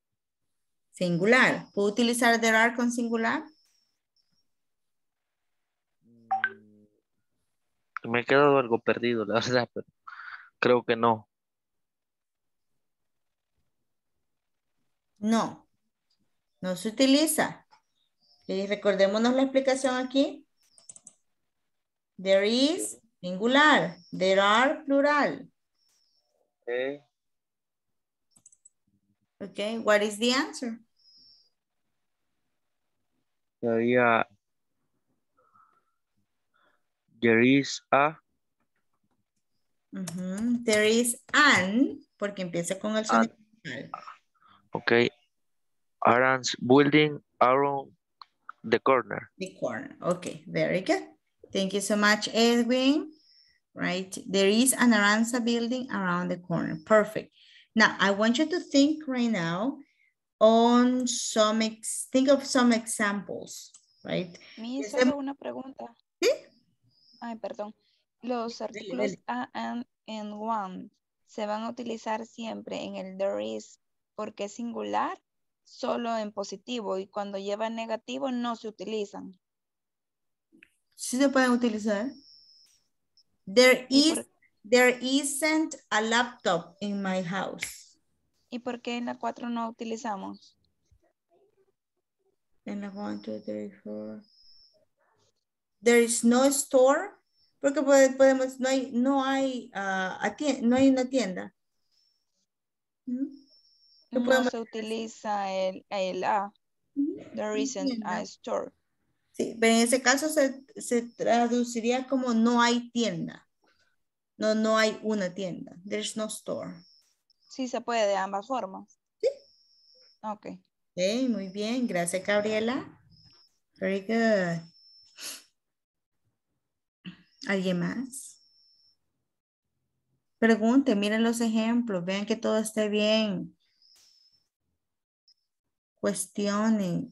Singular. ¿Puedo utilizar there are con singular? Me he quedado algo perdido, la [LAUGHS] verdad, pero creo que no. No. No se utiliza. Y recordémonos la explicación aquí. There is singular. There are plural. Okay. Okay, what is the answer? Sería... There is a... There is an, porque empieza con el sonido. Okay. Aaron's building around the corner. The corner. Okay, very good. Thank you so much, Edwin. Right, there is an Aranza building around the corner. Perfect. Now, I want you to think right now on some, ex think of some examples, right? Mi, Ese- solo una pregunta. ¿Sí? Ay, perdón. Los artículos dele. a, and, and one se van a utilizar siempre en el there is porque es singular solo en positivo y cuando lleva negativo no se utilizan. Sí se pueden utilizar. There ¿Y is, there isn't a laptop in my house. ¿Y por qué en la 4 no utilizamos? En la one, two, three, four. There is no store. Porque pode- podemos, no hay, no hay, ah, a tien- no hay una tienda. Ujú. ¿Qué No se utiliza el, el a. Isn't Tienda. a store. Sí, pero en ese caso se, se traduciría como no hay tienda. No, no hay una tienda. There's no store. Sí se puede de ambas formas. Sí. Ok. Ok, muy bien. Gracias, Gabriela. Very good. ¿Alguien más? Pregunte, miren los ejemplos, vean que todo esté bien. Cuestionen.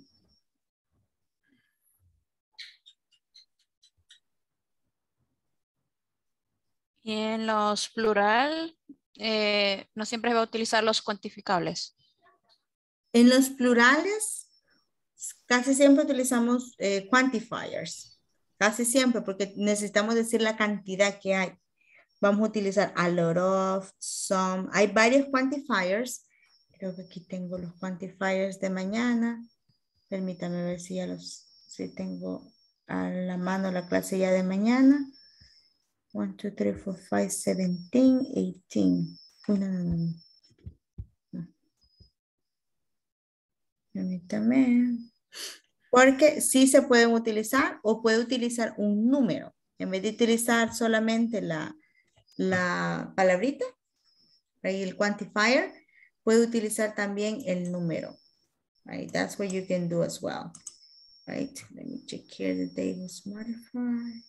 Y en los plural, eh, no siempre va a utilizar los cuantificables. En los plurales, casi siempre utilizamos eh, quantifiers. Casi siempre, porque necesitamos decir la cantidad que hay. Vamos a utilizar a lot of, some. Hay varios quantifiers Creo que aquí tengo los quantifiers de mañana. Permítame ver si ya los, si tengo a la mano la clase ya de mañana. 1, 2, 3, 4, 5, 17, 18. Uy, no, no, no, no. Permítame. Porque sí se pueden utilizar o puede utilizar un número. En vez de utilizar solamente la, la palabrita, el quantifier, puede utilizar también el número. Right, that's what you can do as well. Right, let me check here the date was modified.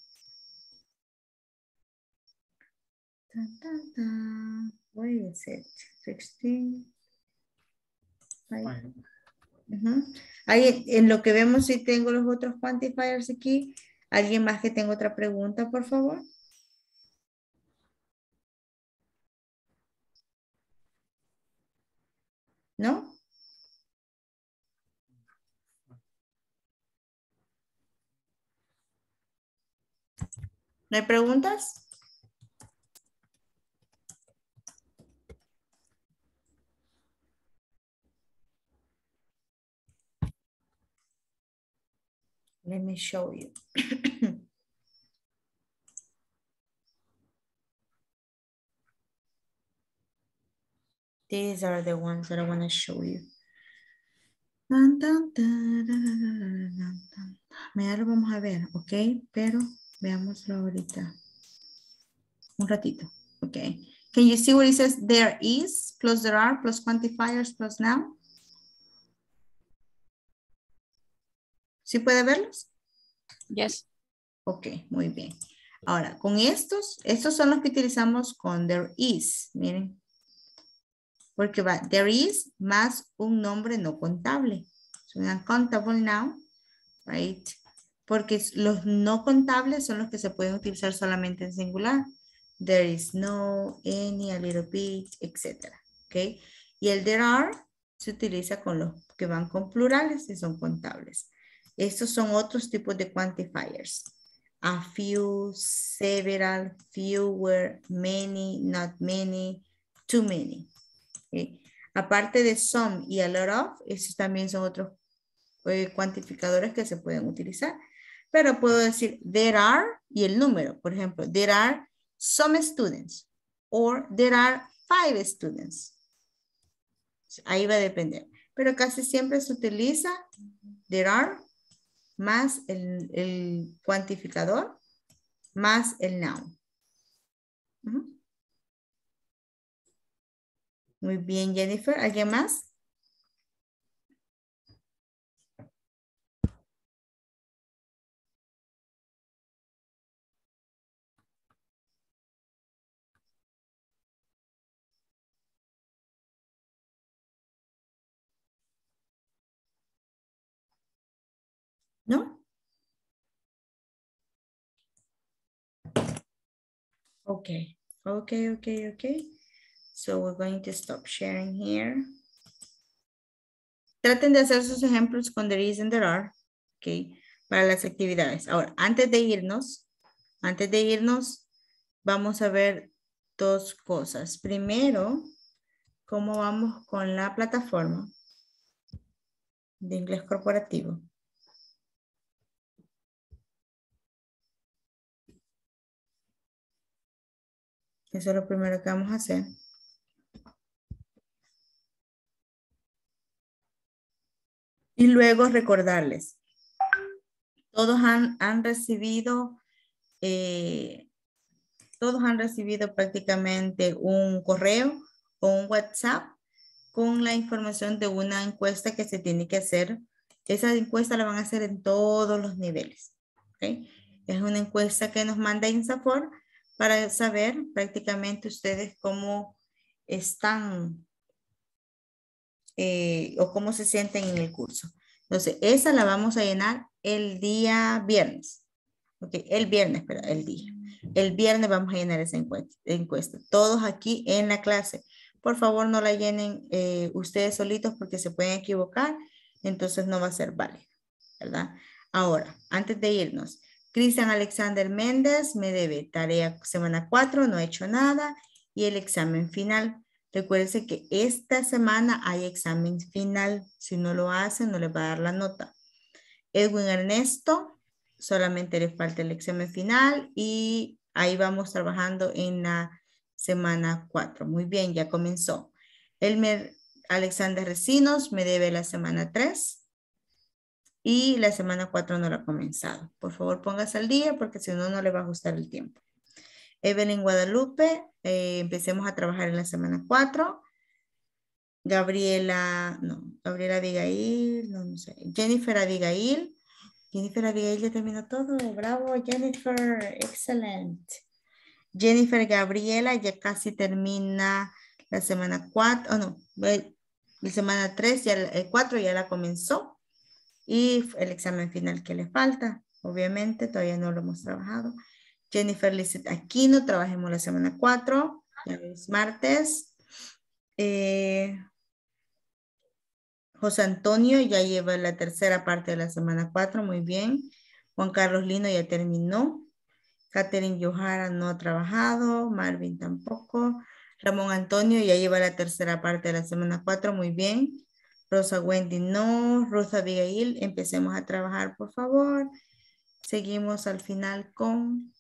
Dun, dun, dun. Where is it? 16. Right. Ahí en lo que vemos si tengo los otros quantifiers aquí. ¿Alguien más que tenga otra pregunta, por favor? ¿No? ¿No hay preguntas? Let me show you. [CLEARS THROAT] These are the ones that I want to show you. Ya lo vamos a ver, ¿ok? Pero veámoslo ahorita. Un ratito, ¿ok? Can you see what it says? There is, plus there are, plus quantifiers, plus now. ¿Sí puede verlos? Yes. Ok, muy bien. Ahora, con estos, estos son los que utilizamos con there is, miren. Porque va there is más un nombre no contable. Es un uncountable noun, right? Porque los no contables son los que se pueden utilizar solamente en singular. There is no, any, a little bit, etc. ¿Ok? Y el there are se utiliza con los que van con plurales y son contables. Estos son otros tipos de quantifiers. A few, several, fewer, many, not many, too many. Aparte de some y a lot of, esos también son otros eh, cuantificadores que se pueden utilizar. Pero puedo decir there are y el número. Por ejemplo, there are some students or there are five students. Ahí va a depender. Pero casi siempre se utiliza there are más el, cuantificador más el noun. Muy bien, Jennifer. ¿Alguien más? ¿No? Okay, okay, okay, okay. So we're going to stop sharing here. Traten de hacer sus ejemplos con there is and there are, okay, para las actividades. Ahora, antes de irnos, antes de irnos, vamos a ver dos cosas. Primero, cómo vamos con la plataforma de inglés corporativo. Eso es lo primero que vamos a hacer. Y luego recordarles, todos han, han recibido, eh, todos han recibido prácticamente un correo o un WhatsApp con la información de una encuesta que se tiene que hacer. Esa encuesta la van a hacer en todos los niveles. ¿ok? Es una encuesta que nos manda INSAFOR para saber prácticamente ustedes cómo están eh, o cómo se sienten en el curso. Entonces, esa la vamos a llenar el día viernes. Ok, el viernes, pero el día. El viernes vamos a llenar esa encuesta. encuesta. Todos aquí en la clase. Por favor, no la llenen eh, ustedes solitos porque se pueden equivocar. Entonces, no va a ser válido. ¿Verdad? Ahora, antes de irnos, Cristian Alexander Méndez me debe tarea semana 4, no he hecho nada. Y el examen final. Recuérdense que esta semana hay examen final. Si no lo hacen, no les va a dar la nota. Edwin Ernesto, solamente le falta el examen final y ahí vamos trabajando en la semana 4. Muy bien, ya comenzó. Elmer Alexander Recinos me debe la semana 3 y la semana 4 no la ha comenzado. Por favor, póngase al día porque si no, no le va a ajustar el tiempo. Evelyn Guadalupe, eh, empecemos a trabajar en la semana 4. Gabriela, no, Gabriela Abigail, no, no sé. Jennifer Abigail. Jennifer Abigail ya terminó todo. Bravo, Jennifer. Excelente. Jennifer Gabriela ya casi termina la semana 4. Oh, no, la semana 3, ya, el 4 ya la comenzó. Y el examen final que le falta. Obviamente, todavía no lo hemos trabajado. Jennifer Lizette Aquino, trabajemos la semana 4. Ya es martes. Eh, José Antonio ya lleva la tercera parte de la semana 4, muy bien. Juan Carlos Lino ya terminó. Catherine Johara no ha trabajado. Marvin tampoco. Ramón Antonio ya lleva la tercera parte de la semana 4, muy bien. Rosa Wendy no. Ruth Abigail, empecemos a trabajar, por favor. Seguimos al final con...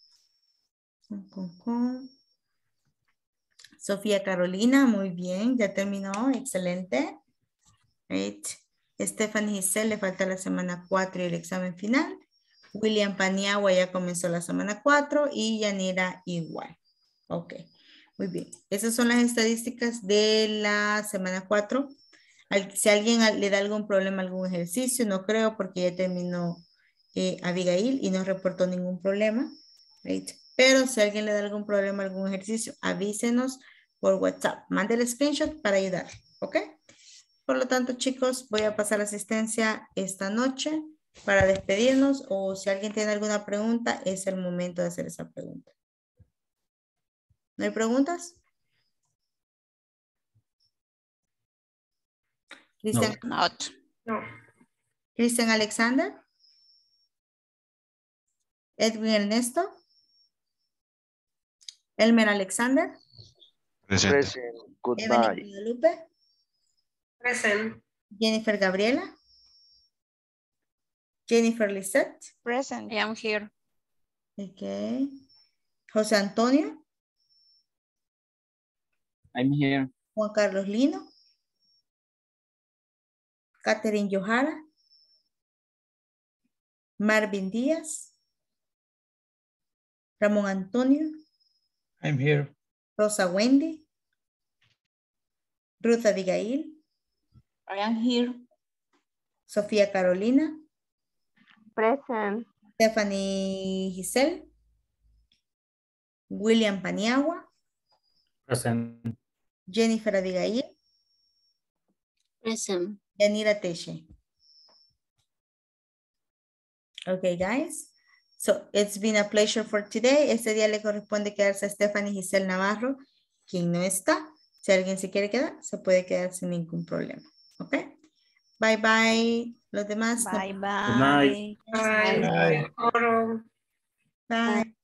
Sofía Carolina, muy bien, ya terminó, excelente. Right. Stephanie Giselle le falta la semana 4 y el examen final. William Paniagua ya comenzó la semana 4 y Yanira igual. Ok, muy bien. Esas son las estadísticas de la semana 4. Si alguien le da algún problema, algún ejercicio, no creo porque ya terminó eh, Abigail y no reportó ningún problema. Right. Pero si alguien le da algún problema, algún ejercicio, avísenos por WhatsApp. Mande el screenshot para ayudar. ¿Ok? Por lo tanto, chicos, voy a pasar asistencia esta noche para despedirnos o si alguien tiene alguna pregunta, es el momento de hacer esa pregunta. ¿No hay preguntas? Cristian, Not. No. Cristian Alexander. Edwin Ernesto. Elmer Alexander. Presente. Present. Good Evelyn night. Guadalupe. Present. Jennifer Gabriela. Jennifer Lisette. Present. I am here. Okay. José Antonio. I'm here. Juan Carlos Lino. Catherine Johara. Marvin Díaz. Ramón Antonio. I'm here. Rosa Wendy. Ruth Abigail. I am here. Sofía Carolina. Present. Stephanie Giselle. William Paniagua. Present. Jennifer Abigail. Present. Yanira Teche. Okay, guys. So it's been a pleasure for today. Este día le corresponde quedarse a Stephanie Giselle Navarro, quien no está. Si alguien se quiere quedar, se puede quedar sin ningún problema. Ok. Bye bye. Los demás. no- Bye bye. Bye. Bye. Oro. Bye.